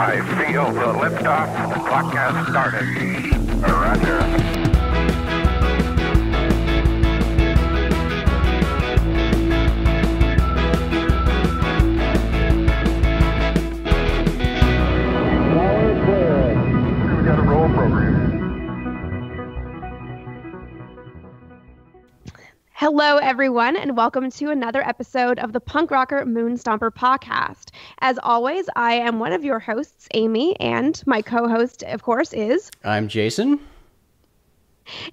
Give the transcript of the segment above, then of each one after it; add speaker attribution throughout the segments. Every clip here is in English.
Speaker 1: I feel the liftoff. The clock has started. Roger.
Speaker 2: Hello, everyone, and welcome to another episode of the Punk Rocker Moon Stomper podcast. As always, I am one of your hosts, Amy, and my co host, of course, is.
Speaker 3: I'm Jason.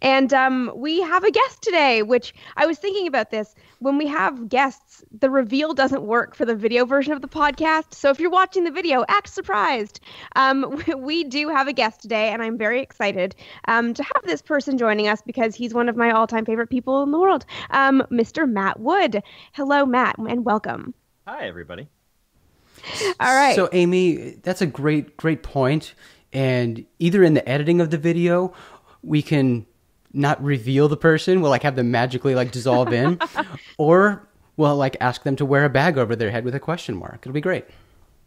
Speaker 2: And um, we have a guest today, which I was thinking about this. When we have guests, the reveal doesn't work for the video version of the podcast. So if you're watching the video, act surprised. Um, we do have a guest today, and I'm very excited um, to have this person joining us because he's one of my all time favorite people in the world, um, Mr. Matt Wood. Hello, Matt, and welcome.
Speaker 4: Hi, everybody.
Speaker 2: All right.
Speaker 3: So, Amy, that's a great, great point. And either in the editing of the video, we can not reveal the person, we'll like have them magically like dissolve in, or we'll like ask them to wear a bag over their head with a question mark. It'll be great.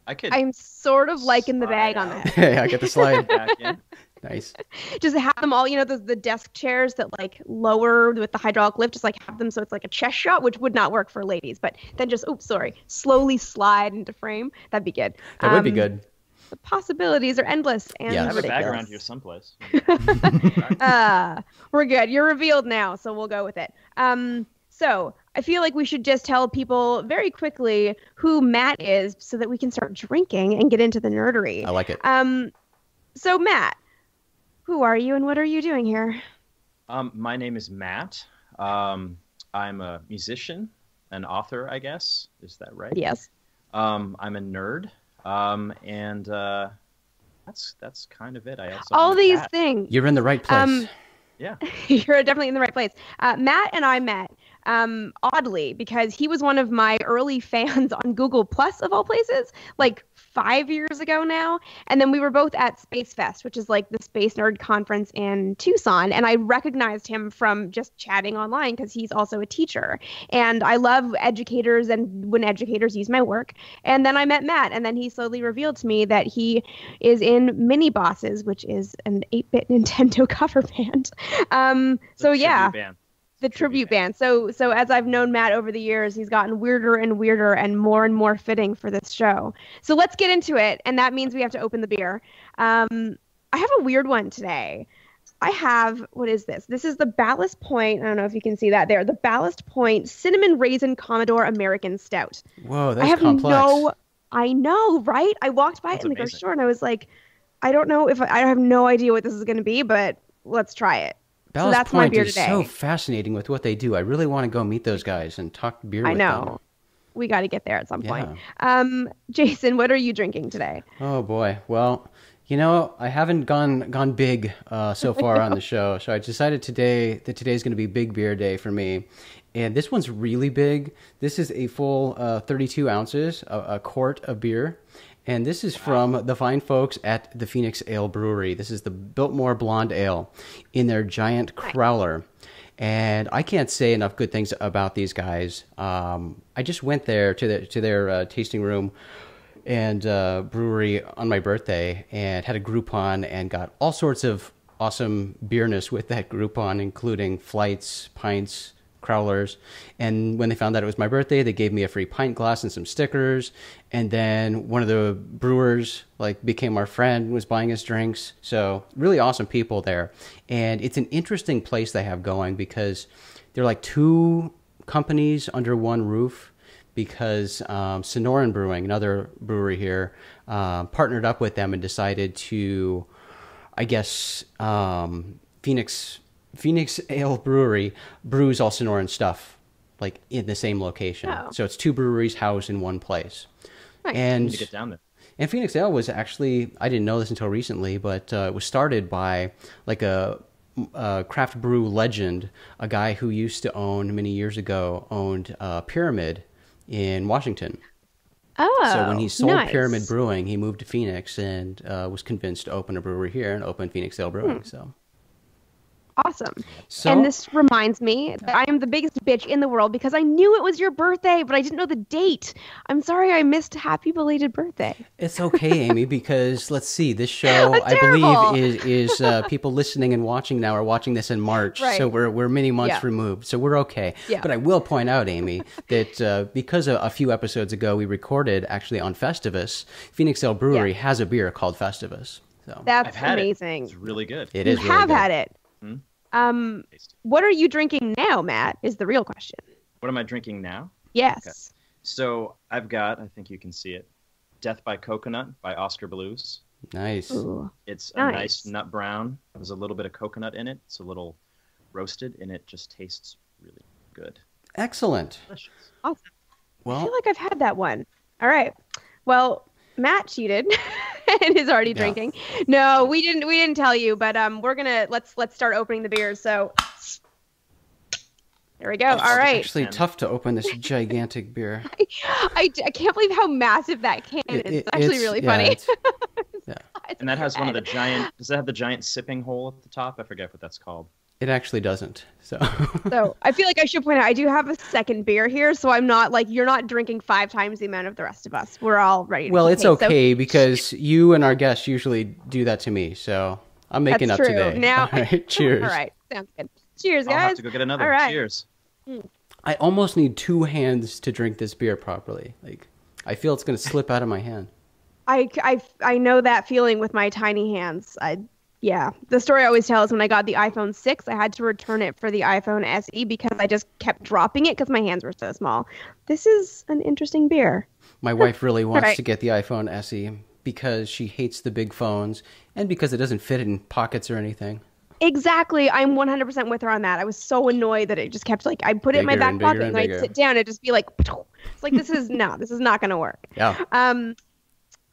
Speaker 4: I could
Speaker 2: I'm sort of liking the bag on
Speaker 4: Slide
Speaker 2: that.
Speaker 3: Hey, I get the slide.
Speaker 4: back in.
Speaker 3: nice.
Speaker 2: just have them all, you know, the, the desk chairs that like lower with the hydraulic lift, just like have them so it's like a chest shot, which would not work for ladies, but then just, oops, sorry, slowly slide into frame. That'd be good.
Speaker 3: That would be
Speaker 2: Um,
Speaker 3: good.
Speaker 2: The possibilities are endless and
Speaker 3: Yes.
Speaker 4: I have a bag around here someplace.
Speaker 2: uh, we're good. You're revealed now, so we'll go with it. Um, so I feel like we should just tell people very quickly who Matt is so that we can start drinking and get into the nerdery.
Speaker 3: I like it.
Speaker 2: Um, so Matt, who are you and what are you doing here?
Speaker 4: Um, my name is Matt. Um, I'm a musician, an author, I guess. Is that right?
Speaker 2: Yes.
Speaker 4: Um, I'm a nerd, um, and uh, that's that's kind of it. I also
Speaker 2: All these
Speaker 4: cat.
Speaker 2: things.
Speaker 3: You're in the right place.
Speaker 2: um,
Speaker 4: Yeah.
Speaker 2: You're definitely in the right place. Uh, Matt and I met um, oddly because he was one of my early fans on Google Plus of all places, like five years ago now. And then we were both at Space Fest, which is like the space nerd conference in Tucson. And I recognized him from just chatting online because he's also a teacher. And I love educators and when educators use my work. And then I met Matt, and then he slowly revealed to me that he is in Mini Bosses, which is an 8 bit Nintendo cover band. Um, so yeah,
Speaker 4: band.
Speaker 2: The
Speaker 4: tribute
Speaker 2: band. So so as I've known Matt over the years, he's gotten weirder and weirder and more and more fitting for this show. So let's get into it, and that means we have to open the beer. Um, I have a weird one today. I have what is this? This is the Ballast Point. I don't know if you can see that there. The Ballast Point Cinnamon Raisin Commodore American Stout.
Speaker 3: Whoa, that's
Speaker 2: I have
Speaker 3: complex.
Speaker 2: no. I know, right? I walked by
Speaker 4: That's
Speaker 2: it in the grocery store and I was like, I don't know if I, I have no idea what this is going to be, but let's try it.
Speaker 3: Ballast
Speaker 2: that's my
Speaker 3: Point
Speaker 2: beer
Speaker 3: is
Speaker 2: today.
Speaker 3: so fascinating with what they do. I really want to go meet those guys and talk beer
Speaker 2: I know.
Speaker 3: them.
Speaker 2: We got to get there at some point. Um, Jason, what are you drinking today?
Speaker 3: Oh boy. Well, you know, I haven't gone gone big uh, so far on the show, so I decided today that today's going to be big beer day for me. And this one's really big. This is a full uh, 32 ounces, a, a quart of beer. And this is from the fine folks at the Phoenix Ale Brewery. This is the Biltmore Blonde Ale in their giant crowler. And I can't say enough good things about these guys. Um, I just went there to, the, to their uh, tasting room and uh, brewery on my birthday and had a Groupon and got all sorts of awesome beerness with that Groupon, including flights, pints, crowlers. And when they found out it was my birthday, they gave me a free pint glass and some stickers. And then one of the brewers like became our friend, was buying us drinks. So really awesome people there. And it's an interesting place they have going because they're like two companies under one roof because um, Sonoran Brewing, another brewery here, uh, partnered up with them and decided to, I guess, um, Phoenix Phoenix Ale Brewery brews all Sonoran stuff like in the same location.
Speaker 2: Oh.
Speaker 3: So it's two breweries housed in one place.
Speaker 2: Nice.
Speaker 3: And
Speaker 4: Need get down there.
Speaker 3: and Phoenix Ale was actually I didn't know this until recently, but uh, it was started by like a, a craft brew legend, a guy who used to own many years ago owned uh, Pyramid in Washington.
Speaker 2: Oh,
Speaker 3: so when he sold
Speaker 2: nice.
Speaker 3: Pyramid Brewing, he moved to Phoenix and uh, was convinced to open a brewery here and open Phoenix Ale
Speaker 2: Hmm.
Speaker 3: Brewing. So
Speaker 2: Awesome.
Speaker 3: So
Speaker 2: and this reminds me that I am the biggest bitch in the world because I knew it was your birthday, but I didn't know the date. I'm sorry I missed happy belated birthday.
Speaker 3: It's okay, Amy, because let's see, this show I believe is is uh, people listening and watching now are watching this in March,
Speaker 2: Right.
Speaker 3: so we're we're many months
Speaker 2: Yeah.
Speaker 3: removed, so we're okay.
Speaker 2: Yeah.
Speaker 3: But I will point out, Amy, that uh, because a, a few episodes ago we recorded actually on Festivus, Phoenix Ale Brewery
Speaker 2: Yeah.
Speaker 3: has a beer called Festivus. So
Speaker 2: That's amazing.
Speaker 4: it. It's really good.
Speaker 3: it
Speaker 2: you
Speaker 3: is really
Speaker 2: have
Speaker 3: good.
Speaker 2: had it.
Speaker 4: Hmm?
Speaker 2: Um, what are you drinking now, Matt? Is the real question.
Speaker 4: What am I drinking now?
Speaker 2: Yes. Okay.
Speaker 4: So I've got, I think you can see it, Death by Coconut by Oskar Blues.
Speaker 3: Nice.
Speaker 2: Ooh.
Speaker 4: It's a
Speaker 2: Nice.
Speaker 4: nice nut brown. There's a little bit of coconut in it. It's a little roasted, and it just tastes really good.
Speaker 3: Excellent.
Speaker 4: Delicious.
Speaker 2: I
Speaker 3: Well, I
Speaker 2: feel like I've had that one. All right. Well, Matt cheated and is already
Speaker 3: Yeah.
Speaker 2: drinking. No, we didn't. We didn't tell you, but um, we're gonna let's let's start opening the beers. So there we go.
Speaker 4: Oh,
Speaker 2: All right.
Speaker 3: actually tough to open this gigantic beer.
Speaker 2: I, I can't believe how massive that can is.
Speaker 3: It-
Speaker 2: It's
Speaker 3: it-
Speaker 2: actually really
Speaker 3: yeah,
Speaker 2: funny.
Speaker 3: it's-
Speaker 2: It's
Speaker 4: And that has one of the giant. Does that have the giant sipping hole at the top? I forget what that's called.
Speaker 3: It actually doesn't. So
Speaker 2: So I feel like I should point out I do have a second beer here, so I'm not like you're not drinking five times the amount of the rest of us. We're all ready. To
Speaker 3: Well, it's
Speaker 2: compete. So-
Speaker 3: okay because you and our guests usually do that to me, so I'm making
Speaker 2: That's
Speaker 3: up
Speaker 2: true.
Speaker 3: today.
Speaker 2: Now-
Speaker 3: All right, cheers.
Speaker 2: all right, sounds good. Cheers,
Speaker 4: I'll have
Speaker 2: guys.
Speaker 4: to go get another.
Speaker 2: All right.
Speaker 4: Cheers. Mm.
Speaker 3: I almost need two hands to drink this beer properly. Like, I feel it's going to slip out of my hand.
Speaker 2: I, I, I know that feeling with my tiny hands. I, yeah. The story I always tell is when I got the iPhone 6, I had to return it for the iPhone SE because I just kept dropping it because my hands were so small. This is an interesting beer.
Speaker 3: My wife really wants
Speaker 2: right.
Speaker 3: to get the iPhone SE because she hates the big phones and because it doesn't fit in pockets or anything.
Speaker 2: Exactly. I'm 100% with her on that. I was so annoyed that it just kept like, I put it in my back
Speaker 3: and
Speaker 2: pocket
Speaker 3: and
Speaker 2: and I'd sit down and it'd just be like, it's like, this is, no, this is not going to work.
Speaker 3: Yeah.
Speaker 2: Um,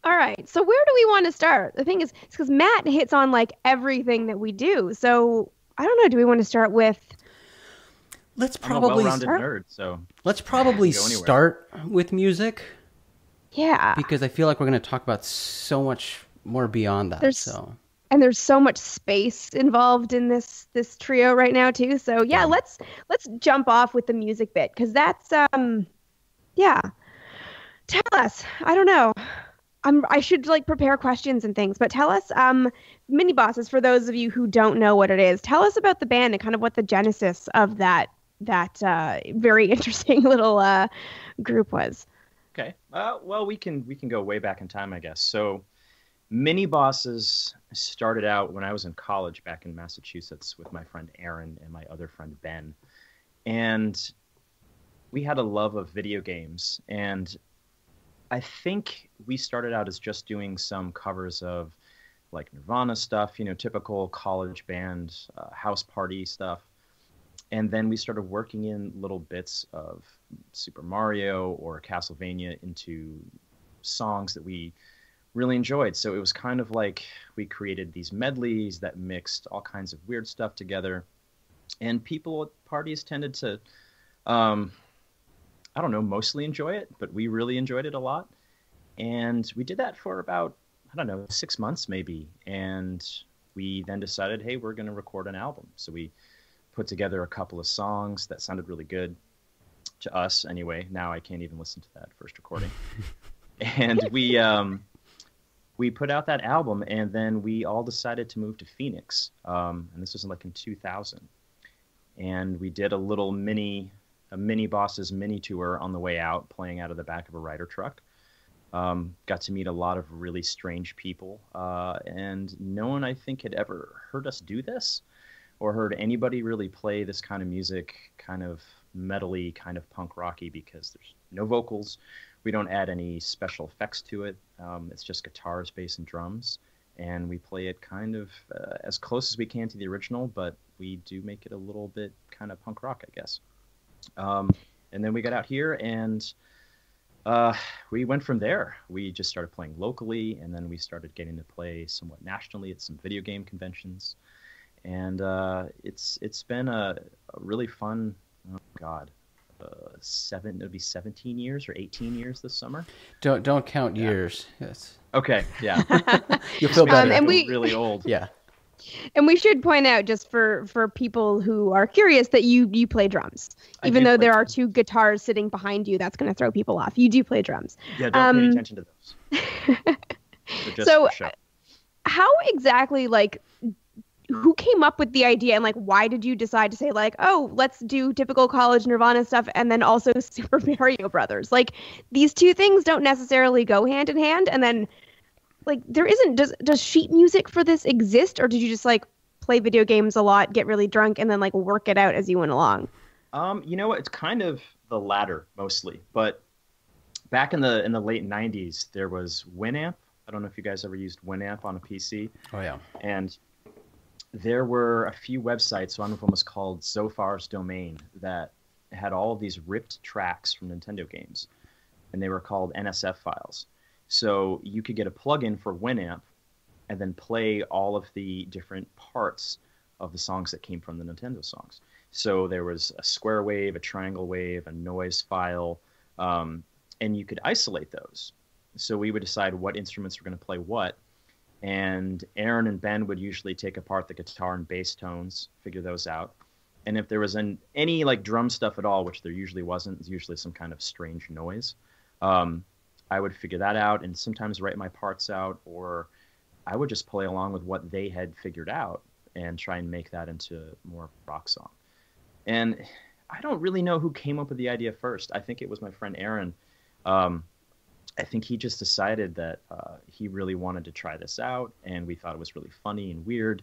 Speaker 2: all right. So where do we want to start? The thing is, it's because Matt hits on like everything that we do. So I don't know. Do we want to start with?
Speaker 3: Let's
Speaker 4: I'm a
Speaker 3: probably
Speaker 2: start-
Speaker 4: nerd, so
Speaker 3: let's probably start with music
Speaker 2: Yeah.
Speaker 3: because I feel like we're going to talk about so much more beyond that.
Speaker 2: There's-
Speaker 3: so
Speaker 2: and there's so much space involved in this this trio right now too. So yeah,
Speaker 3: Yeah.
Speaker 2: let's let's jump off with the music bit because that's um, yeah. Tell us. I don't know. I'm, I should like prepare questions and things, but tell us, um, mini bosses. For those of you who don't know what it is, tell us about the band and kind of what the genesis of that that uh, very interesting little uh, group was.
Speaker 4: Okay. Uh, well, we can we can go way back in time, I guess. So, mini bosses started out when I was in college back in Massachusetts with my friend Aaron and my other friend Ben, and we had a love of video games. And I think we started out as just doing some covers of like Nirvana stuff, you know, typical college band uh, house party stuff. And then we started working in little bits of Super Mario or Castlevania into songs that we really enjoyed. So it was kind of like we created these medleys that mixed all kinds of weird stuff together. And people at parties tended to, um, I don't know, mostly enjoy it, but we really enjoyed it a lot. And we did that for about, I don't know, six months maybe. And we then decided, hey, we're going to record an album. So we put together a couple of songs that sounded really good to us anyway. Now I can't even listen to that first recording. and we um, we put out that album, and then we all decided to move to Phoenix. Um, and this was like in 2000. And we did a little mini a mini bosses mini tour on the way out, playing out of the back of a Ryder truck. Um, got to meet a lot of really strange people, uh, and no one I think had ever heard us do this or heard anybody really play this kind of music, kind of metally, kind of punk rocky, because there's no vocals. We don't add any special effects to it. Um, it's just guitars, bass, and drums, and we play it kind of uh, as close as we can to the original, but we do make it a little bit kind of punk rock, I guess. Um, and then we got out here and uh, we went from there. We just started playing locally, and then we started getting to play somewhat nationally at some video game conventions and uh, it's it's been a, a really fun. Oh God, uh, seven. It'll be seventeen years or eighteen years this summer.
Speaker 3: don't don't count years. Yes.
Speaker 4: Okay, yeah.
Speaker 3: You'll feel better.
Speaker 4: me
Speaker 2: and we-
Speaker 4: really old.
Speaker 3: yeah.
Speaker 2: And we should point out, just for for people who are curious, that you you play drums.
Speaker 4: I
Speaker 2: Even though there are two guitars sitting behind you, that's going to throw people off. You do play drums.
Speaker 4: Yeah, don't pay
Speaker 2: Um,
Speaker 4: attention to those.
Speaker 2: So. How exactly, like, who came up with the idea, and like, why did you decide to say like, oh, let's do typical college Nirvana stuff, and then also Super Mario Brothers? Like, these two things don't necessarily go hand in hand, and then like there isn't does does sheet music for this exist or did you just like play video games a lot get really drunk and then like work it out as you went along
Speaker 4: Um, you know what? It's kind of the latter mostly. But back in the in the late '90s, there was Winamp. I don't know if you guys ever used Winamp on a PC,
Speaker 3: Oh yeah.
Speaker 4: and there were a few websites. One of them was called Zophar's Domain that had all of these ripped tracks from Nintendo games, and they were called NSF files. So you could get a plugin for Winamp, and then play all of the different parts of the songs that came from the Nintendo songs. So there was a square wave, a triangle wave, a noise file, um, and you could isolate those. So we would decide what instruments were going to play what, and Aaron and Ben would usually take apart the guitar and bass tones, figure those out. And if there was an, any like drum stuff at all, which there usually wasn't, it's usually some kind of strange noise. Um, I would figure that out and sometimes write my parts out, or I would just play along with what they had figured out and try and make that into more rock song. And I don't really know who came up with the idea first. I think it was my friend Aaron. Um, I think he just decided that uh, he really wanted to try this out, and we thought it was really funny and weird.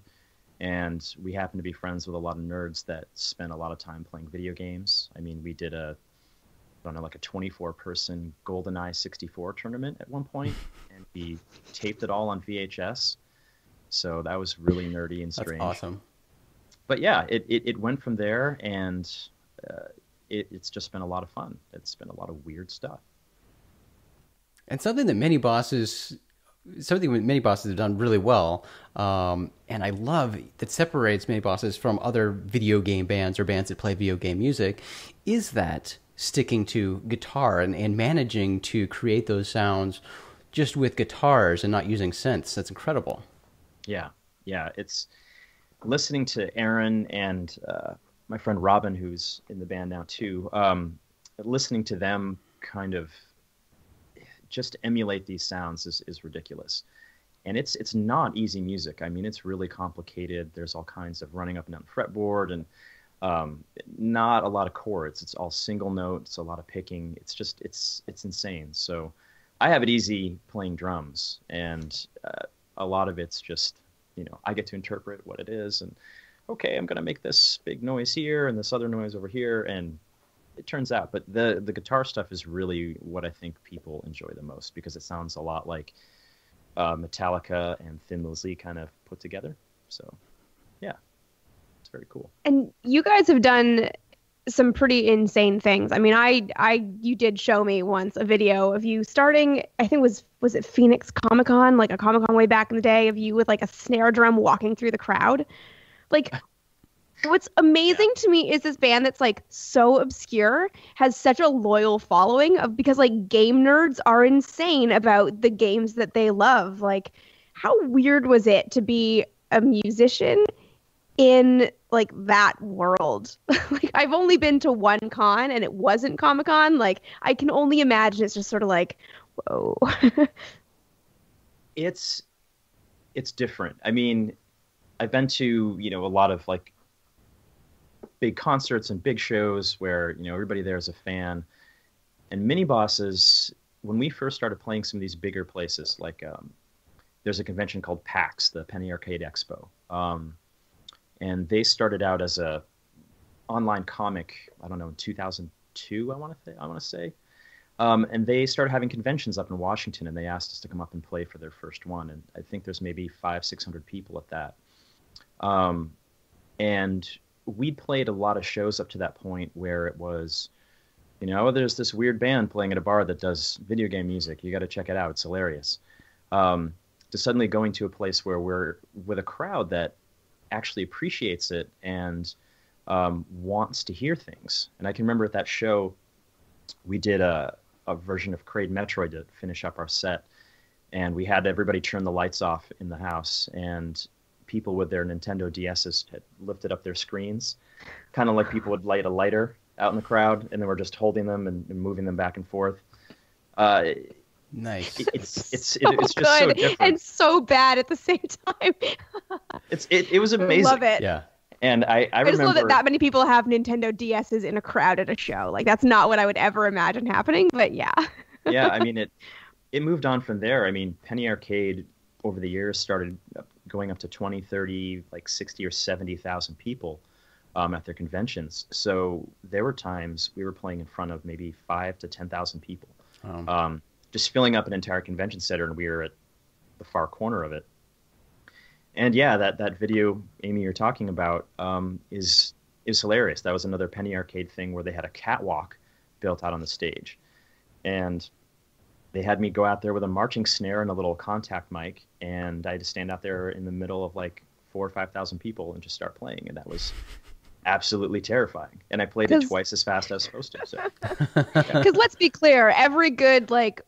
Speaker 4: And we happen to be friends with a lot of nerds that spend a lot of time playing video games. I mean, we did a, I don't know, like a 24 person GoldenEye 64 tournament at one point, and we taped it all on VHS. So that was really nerdy and strange.
Speaker 3: That's awesome.
Speaker 4: but yeah, it, it, it went from there, and uh, it, it's just been a lot of fun. It's been a lot of weird stuff.
Speaker 3: And something that mini bosses, something that mini bosses have done really well, um, and I love that separates mini bosses from other video game bands or bands that play video game music, is that sticking to guitar and, and managing to create those sounds just with guitars and not using synths. That's incredible.
Speaker 4: Yeah, yeah. It's listening to Aaron and uh, my friend Robin, who's in the band now too. Um, listening to them kind of just emulate these sounds is, is ridiculous. And it's it's not easy music. I mean, it's really complicated. There's all kinds of running up and down the fretboard and um, not a lot of chords. It's all single notes, a lot of picking. It's just it's it's insane. So I have it easy playing drums, and uh, a lot of it's just you know I get to interpret what it is, and okay, I'm gonna make this big noise here and this other noise over here, and it turns out. But the the guitar stuff is really what I think people enjoy the most because it sounds a lot like uh, Metallica and Thin Lizzy kind of put together. So yeah, very cool.
Speaker 2: and you guys have done some pretty insane things. I mean i i you did show me once a video of you starting i think it was was it phoenix comic-con like a comic-con way back in the day of you with like a snare drum walking through the crowd. Like what's amazing to me is this band that's like so obscure has such a loyal following of because like game nerds are insane about the games that they love. Like how weird was it to be a musician in like that world. like I've only been to one con and it wasn't Comic Con. Like I can only imagine it's just sort of like, whoa.
Speaker 4: it's it's different. I mean, I've been to you know a lot of like big concerts and big shows where you know everybody there is a fan, and mini bosses. When we first started playing some of these bigger places, like um, there's a convention called PAX, the Penny Arcade Expo, um, and they started out as a online comic. I don't know in 2002. I want to I want to say. Um, and they started having conventions up in Washington, and they asked us to come up and play for their first one. And I think there's maybe five, six hundred people at that. Um, and we played a lot of shows up to that point where it was, you know, there's this weird band playing at a bar that does video game music. You got to check it out; it's hilarious. Um, to suddenly going to a place where we're with a crowd that actually appreciates it and um, wants to hear things. And I can remember at that show, we did a, a version of Kraid Metroid to finish up our set, and we had everybody turn the lights off in the house, and people with their Nintendo DSs had lifted up their screens, kind of like people would light a lighter out in the crowd, and then we're just holding them and, and moving them back and forth. Uh, it-
Speaker 3: Nice.
Speaker 4: it's it's
Speaker 2: so
Speaker 4: it, it's just so
Speaker 2: good
Speaker 4: different.
Speaker 2: and so bad at the same time.
Speaker 4: It's it, it was amazing.
Speaker 2: Love it.
Speaker 3: Yeah.
Speaker 4: And I I,
Speaker 2: I just
Speaker 4: remember
Speaker 2: love that that many people have Nintendo DSs in a crowd at a show. Like that's not what I would ever imagine happening, but yeah.
Speaker 4: yeah, I mean it. It moved on from there. I mean, Penny Arcade over the years started going up to 20, 30, like 60 or 70,000 people um, at their conventions. So there were times we were playing in front of maybe five to 10,000 people,
Speaker 3: Um,
Speaker 4: um, just filling up an entire convention center, and we were at the far corner of it. And yeah, that, that video, Amy, you're talking about um, is is hilarious. That was another Penny Arcade thing where they had a catwalk built out on the stage, and they had me go out there with a marching snare and a little contact mic, and I had to stand out there in the middle of like four or five thousand people and just start playing, and that was absolutely terrifying. And I played it twice as fast as I was supposed to. So
Speaker 2: Because let's be clear, every good like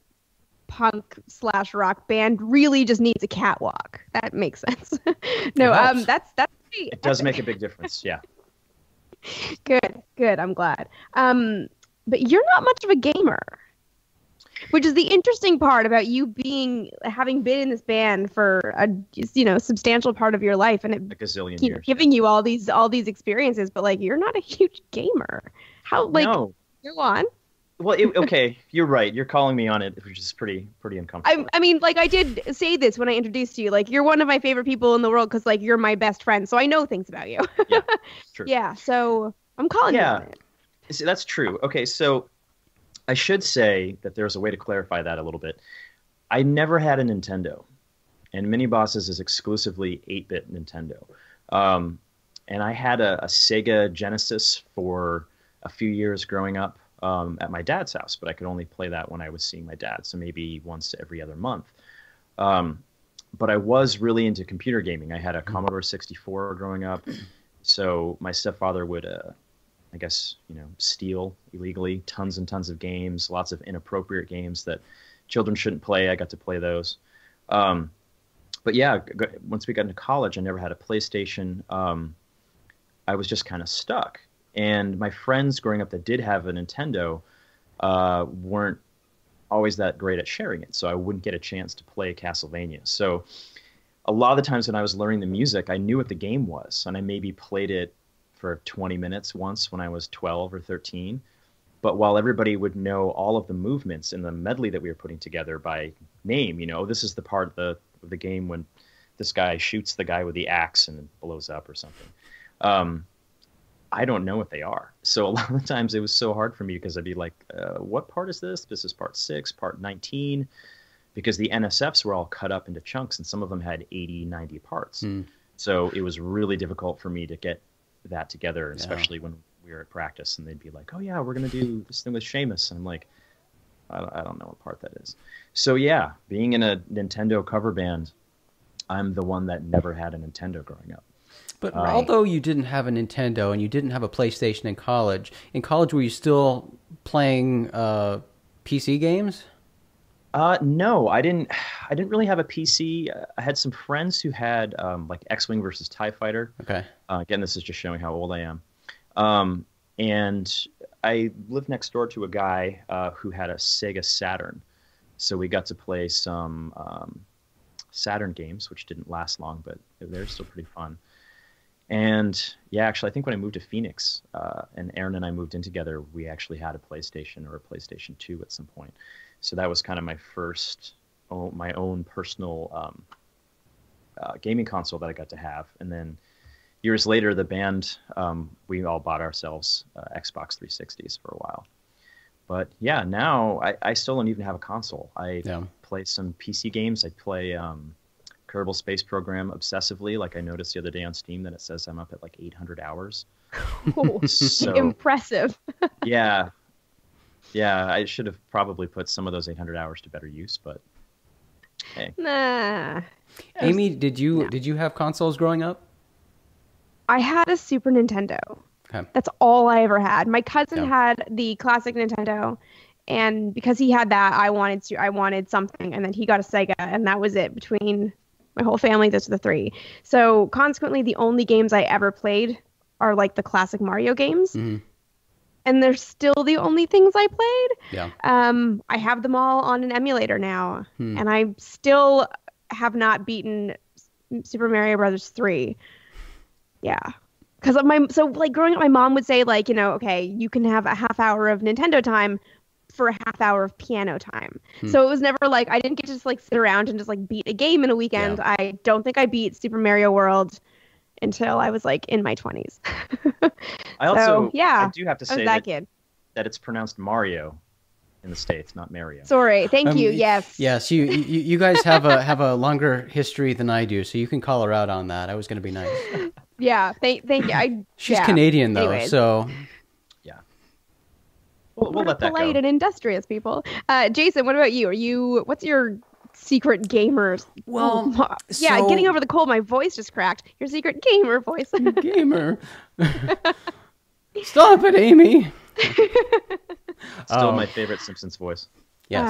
Speaker 2: punk slash rock band really just needs a catwalk. That makes sense. no, um, that's that's pretty
Speaker 4: it does make a big difference. Yeah.
Speaker 2: good. Good. I'm glad. Um, but you're not much of a gamer, which is the interesting part about you being having been in this band for a you know substantial part of your life, and it
Speaker 4: A gazillion
Speaker 2: you know,
Speaker 4: years.
Speaker 2: giving you all these all these experiences. But like, you're not a huge gamer. How like
Speaker 4: no.
Speaker 2: go on?
Speaker 4: Well, it, okay, you're right. You're calling me on it, which is pretty pretty uncomfortable.
Speaker 2: I, I mean, like I did say this when I introduced you. Like you're one of my favorite people in the world because like you're my best friend, so I know things about you.
Speaker 4: Yeah, true.
Speaker 2: yeah, so I'm calling
Speaker 4: Yeah.
Speaker 2: you on it.
Speaker 4: See, that's true. Okay, so I should say that there's a way to clarify that a little bit. I never had a Nintendo, and Mini Bosses is exclusively 8-bit Nintendo. Um, and I had a, a Sega Genesis for a few years growing up um, at my dad's house, but I could only play that when I was seeing my dad, so maybe once every other month. Um, but I was really into computer gaming. I had a Commodore 64 growing up, so my stepfather would, uh, I guess, you know, steal illegally tons and tons of games, lots of inappropriate games that children shouldn't play. I got to play those. Um, but yeah, once we got into college, I never had a PlayStation. Um, I was just kind of stuck. And my friends growing up that did have a Nintendo uh, weren't always that great at sharing it, so I wouldn't get a chance to play Castlevania. So a lot of the times when I was learning the music, I knew what the game was, and I maybe played it for 20 minutes once when I was 12 or 13. But while everybody would know all of the movements in the medley that we were putting together by name, you know, this is the part of the, of the game when this guy shoots the guy with the axe and blows up or something. Um, I don't know what they are. So a lot of the times it was so hard for me because I'd be like, uh, what part is this? This is part six, part 19, because the NSFs were all cut up into chunks and some of them had 80, 90 parts.
Speaker 3: Hmm.
Speaker 4: So it was really difficult for me to get that together, especially when we were at practice and they'd be like, oh yeah, we're going to do this thing with Seamus. And I'm like, I I don't know what part that is. So yeah, being in a Nintendo cover band, I'm the one that never had a Nintendo growing up.
Speaker 3: But
Speaker 4: Right.
Speaker 3: although you didn't have a Nintendo and you didn't have a PlayStation in college, in college were you still playing uh, PC games?
Speaker 4: Uh, no, I didn't. I didn't really have a PC. I had some friends who had um, like X-wing versus Tie Fighter.
Speaker 3: Okay.
Speaker 4: Uh, again, this is just showing how old I am. Um, and I lived next door to a guy uh, who had a Sega Saturn, so we got to play some um, Saturn games, which didn't last long, but they're still pretty fun. And yeah, actually, I think when I moved to Phoenix uh, and Aaron and I moved in together, we actually had a PlayStation or a PlayStation 2 at some point. So that was kind of my first, oh, my own personal um, uh, gaming console that I got to have. And then years later, the band, um, we all bought ourselves uh, Xbox 360s for a while. But yeah, now I, I still don't even have a console. I
Speaker 3: Yeah.
Speaker 4: play some PC games. I play um, Kerbal Space Program obsessively. Like I noticed the other day on Steam that it says I'm up at like 800 hours.
Speaker 2: Oh,
Speaker 4: So
Speaker 2: impressive.
Speaker 4: yeah, yeah, I should have probably put some of those 800 hours to better use. But hey.
Speaker 2: Nah.
Speaker 3: Amy, did you
Speaker 2: No.
Speaker 3: did you have consoles growing up?
Speaker 2: I had a Super Nintendo.
Speaker 3: Okay.
Speaker 2: That's all I ever had. My cousin
Speaker 3: Yeah.
Speaker 2: had the classic Nintendo, and because he had that, I wanted to. I wanted something, and then he got a Sega, and that was it. Between My whole family does the three. So consequently, the only games I ever played are like the classic Mario games.
Speaker 3: Mhm.
Speaker 2: And they're still the only things I played.
Speaker 3: Yeah.
Speaker 2: Um, I have them all on an emulator now,
Speaker 3: Hmm.
Speaker 2: and I still have not beaten Super Mario Brothers three. Yeah, because my so like growing up, my mom would say like you know okay you can have a half hour of Nintendo time for a half hour of piano time.
Speaker 3: Hmm.
Speaker 2: So it was never like I didn't get to just like sit around and just like beat a game in a weekend. I don't think I beat Super Mario World until I was like in my twenties.
Speaker 4: I also
Speaker 2: So, yeah,
Speaker 4: I do have to say
Speaker 2: that
Speaker 4: that,
Speaker 2: kid.
Speaker 4: that it's pronounced Mario in the states, not Mario.
Speaker 2: Sorry, thank
Speaker 3: Um,
Speaker 2: you. Yes.
Speaker 3: Yes, you, you you guys have a have a longer history than I do, so you can call her out on that. I was going to be nice.
Speaker 2: Yeah. Thank thank you. I
Speaker 3: She's
Speaker 2: yeah.
Speaker 3: Canadian though,
Speaker 2: Anyways.
Speaker 3: so
Speaker 4: we'll, we'll let that
Speaker 2: polite
Speaker 4: go.
Speaker 2: and industrious people. Uh, Jason, what about you? Are you? What's your secret gamer?
Speaker 3: Well,
Speaker 2: Oh, yeah,
Speaker 3: so-
Speaker 2: getting over the cold. My voice just cracked. Your secret gamer voice.
Speaker 3: gamer. Stop it, Amy.
Speaker 4: Still
Speaker 3: um,
Speaker 4: my favorite Simpsons voice.
Speaker 3: Yes.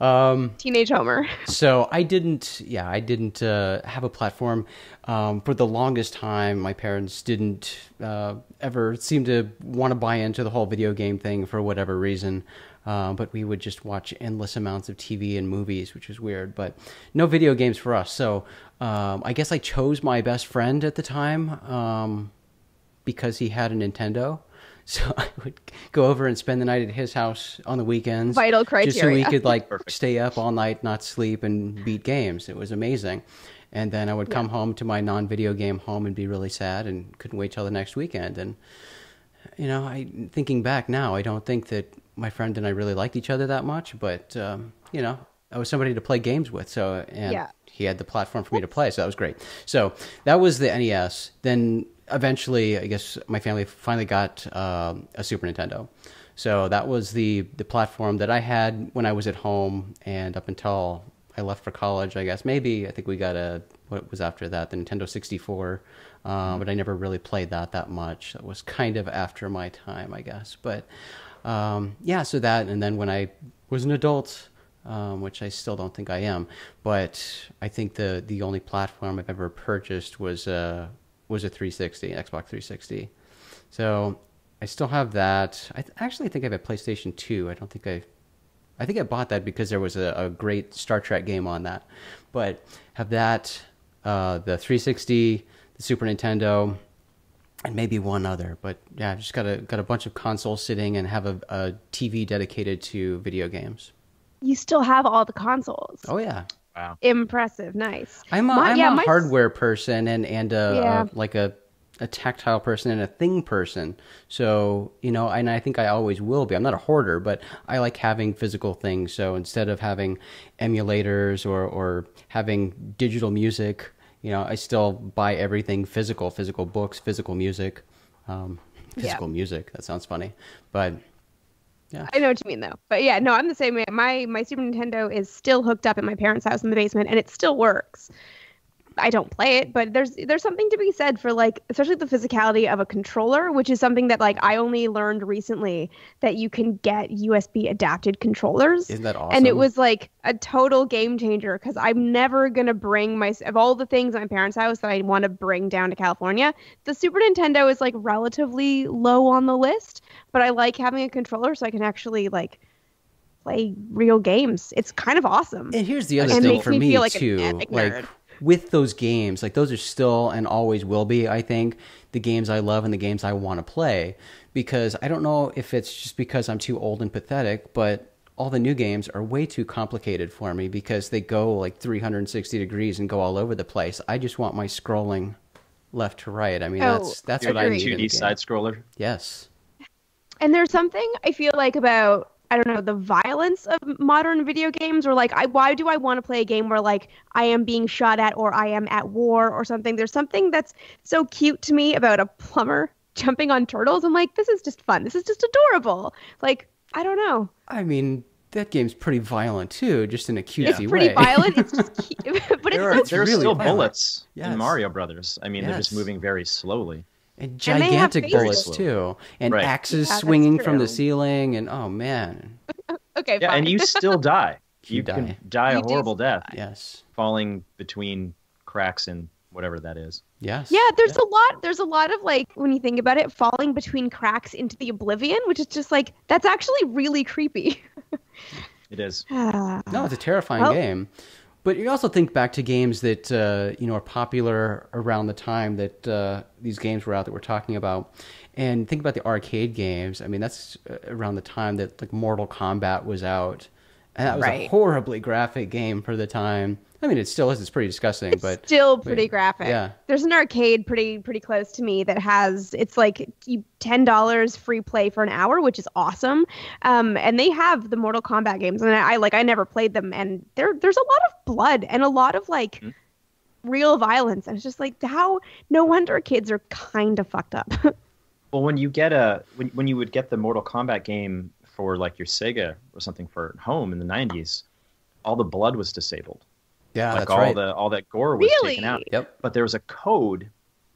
Speaker 2: ah.
Speaker 3: Um,
Speaker 2: teenage Homer.
Speaker 3: so I didn't, yeah, I didn't uh, have a platform um, for the longest time. My parents didn't uh, ever seem to want to buy into the whole video game thing for whatever reason. Uh, but we would just watch endless amounts of TV and movies, which was weird. But no video games for us. So um, I guess I chose my best friend at the time um, because he had a Nintendo. So I would go over and spend the night at his house on the weekends.
Speaker 2: Vital
Speaker 3: Just so we could like
Speaker 4: Perfect.
Speaker 3: stay up all night, not sleep, and beat games. It was amazing. And then I would come home to my non-video game home and be really sad and couldn't wait till the next weekend. And you know, I thinking back now, I don't think that my friend and I really liked each other that much. But um, you know, I was somebody to play games with. So and
Speaker 2: Yeah.
Speaker 3: he had the platform for me to play, so that was great. So that was the NES. Then eventually, I guess my family finally got um, a Super Nintendo. So that was the the platform that I had when I was at home, and up until I left for college, I guess maybe I think we got a what was after that the Nintendo 64, um, but I never really played that that much. That was kind of after my time, I guess. But um, yeah, so that, and then when I was an adult, um, which I still don't think I am, but I think the the only platform I've ever purchased was uh, was a 360, Xbox 360. So I still have that. I th- actually think I have a PlayStation 2. I don't think I. I think I bought that because there was a, a great Star Trek game on that. But have that, uh, the 360, the Super Nintendo, and maybe one other. But yeah, I've just got a got a bunch of consoles sitting and have a, a TV dedicated to video games.
Speaker 2: You still have all the consoles.
Speaker 3: Oh yeah,
Speaker 4: Wow.
Speaker 2: Impressive. Nice.
Speaker 3: I'm a
Speaker 2: My-
Speaker 3: am
Speaker 2: yeah,
Speaker 3: a
Speaker 2: my
Speaker 3: hardware person and and a,
Speaker 2: Yeah.
Speaker 3: a like a a tactile person and a thing person. So you know, and I think I always will be. I'm not a hoarder, but I like having physical things. So instead of having emulators or or having digital music, you know, I still buy everything physical, physical books, physical music, um,
Speaker 2: Yeah.
Speaker 3: physical music. That sounds funny, but
Speaker 2: I know what you mean though. But yeah, no, I'm the same way. My my Super Nintendo is still hooked up at my parents' house in the basement and it still works. I don't play it, but there's there's something to be said for like especially the physicality of a controller, which is something that like I only learned recently that you can get USB adapted controllers.
Speaker 3: isn't that awesome?
Speaker 2: And it was like a total game changer because I'm never gonna bring my of all the things at my parents' house that I want to bring down to California. The Super Nintendo is like relatively low on the list, but I like having a controller so I can actually like play real games. It's kind of awesome.
Speaker 3: And here's the other
Speaker 2: And
Speaker 3: thing
Speaker 2: makes
Speaker 3: for
Speaker 2: me
Speaker 3: me,
Speaker 2: feel like
Speaker 3: too. like
Speaker 2: nerd.
Speaker 3: With those games, like those are still and always will be, I think, the games I love and the games I want to play. Because I don't know if it's just because I'm too old and pathetic, but all the new games are way too complicated for me because they go like 360 degrees and go all over the place. I just want my scrolling left to right. I mean,
Speaker 2: Oh,
Speaker 3: that's that's what I need. in
Speaker 4: 2D side scroller.
Speaker 3: Yes.
Speaker 2: And there's something I feel like about I don't know the violence of modern video games, or like I why do I want to play a game where like I am being shot at or I am at war or something? There's something that's so cute to me about a plumber jumping on turtles. I'm like, this is just fun. This is just adorable. Like I don't know.
Speaker 3: I mean, that game's pretty violent too, just in a cutesy way.
Speaker 2: It's pretty
Speaker 3: way.
Speaker 2: violent. It's just cute, but
Speaker 4: There are,
Speaker 2: it's so
Speaker 4: there are
Speaker 3: really
Speaker 4: still
Speaker 3: violent.
Speaker 4: bullets
Speaker 3: Yes.
Speaker 4: in Mario Brothers. I mean, they're just moving very slowly.
Speaker 3: And
Speaker 2: And they have
Speaker 3: gigantic
Speaker 2: faces.
Speaker 3: bullets too, and
Speaker 4: Right.
Speaker 3: axes
Speaker 2: Yeah, that's
Speaker 3: swinging from the ceiling, and oh man,
Speaker 2: okay.
Speaker 4: Yeah,
Speaker 2: fine.
Speaker 4: and you still die. you,
Speaker 3: die.
Speaker 4: can die
Speaker 2: You
Speaker 4: a
Speaker 2: do
Speaker 4: horrible death,
Speaker 3: Yes.
Speaker 4: falling between cracks and whatever that is.
Speaker 3: Yes.
Speaker 2: Yeah, there's a lot. There's a lot of like when you think about it, falling between cracks into the oblivion, which is just like that's actually really creepy.
Speaker 4: It is.
Speaker 3: No, it's a terrifying
Speaker 2: Well-
Speaker 3: game. But you also think back to games that uh, you know are popular around the time that uh, these games were out that we're talking about, and think about the arcade games. I mean, that's uh, around the time that like Mortal Kombat was out, and that was a horribly graphic game for the time. I mean, it still is. It's pretty disgusting,
Speaker 2: It's
Speaker 3: but
Speaker 2: still pretty graphic.
Speaker 3: yeah.
Speaker 2: There's an arcade pretty pretty close to me that has it's like ten dollars free play for an hour, which is awesome. Um, and they have the Mortal Kombat games, and I, I like I never played them, and there there's a lot of blood and a lot of like
Speaker 4: Hmm.
Speaker 2: real violence, and it's just like how no wonder kids are kind of fucked up.
Speaker 4: Well, when you get a when when you would get the Mortal Kombat game for like your Sega or something for home in the '90s, all the blood was disabled.
Speaker 3: yeah,
Speaker 4: like
Speaker 3: that's
Speaker 4: all
Speaker 3: right.
Speaker 4: the all that gore was
Speaker 2: Really?
Speaker 4: taken out.
Speaker 3: Yep.
Speaker 4: But there was a code,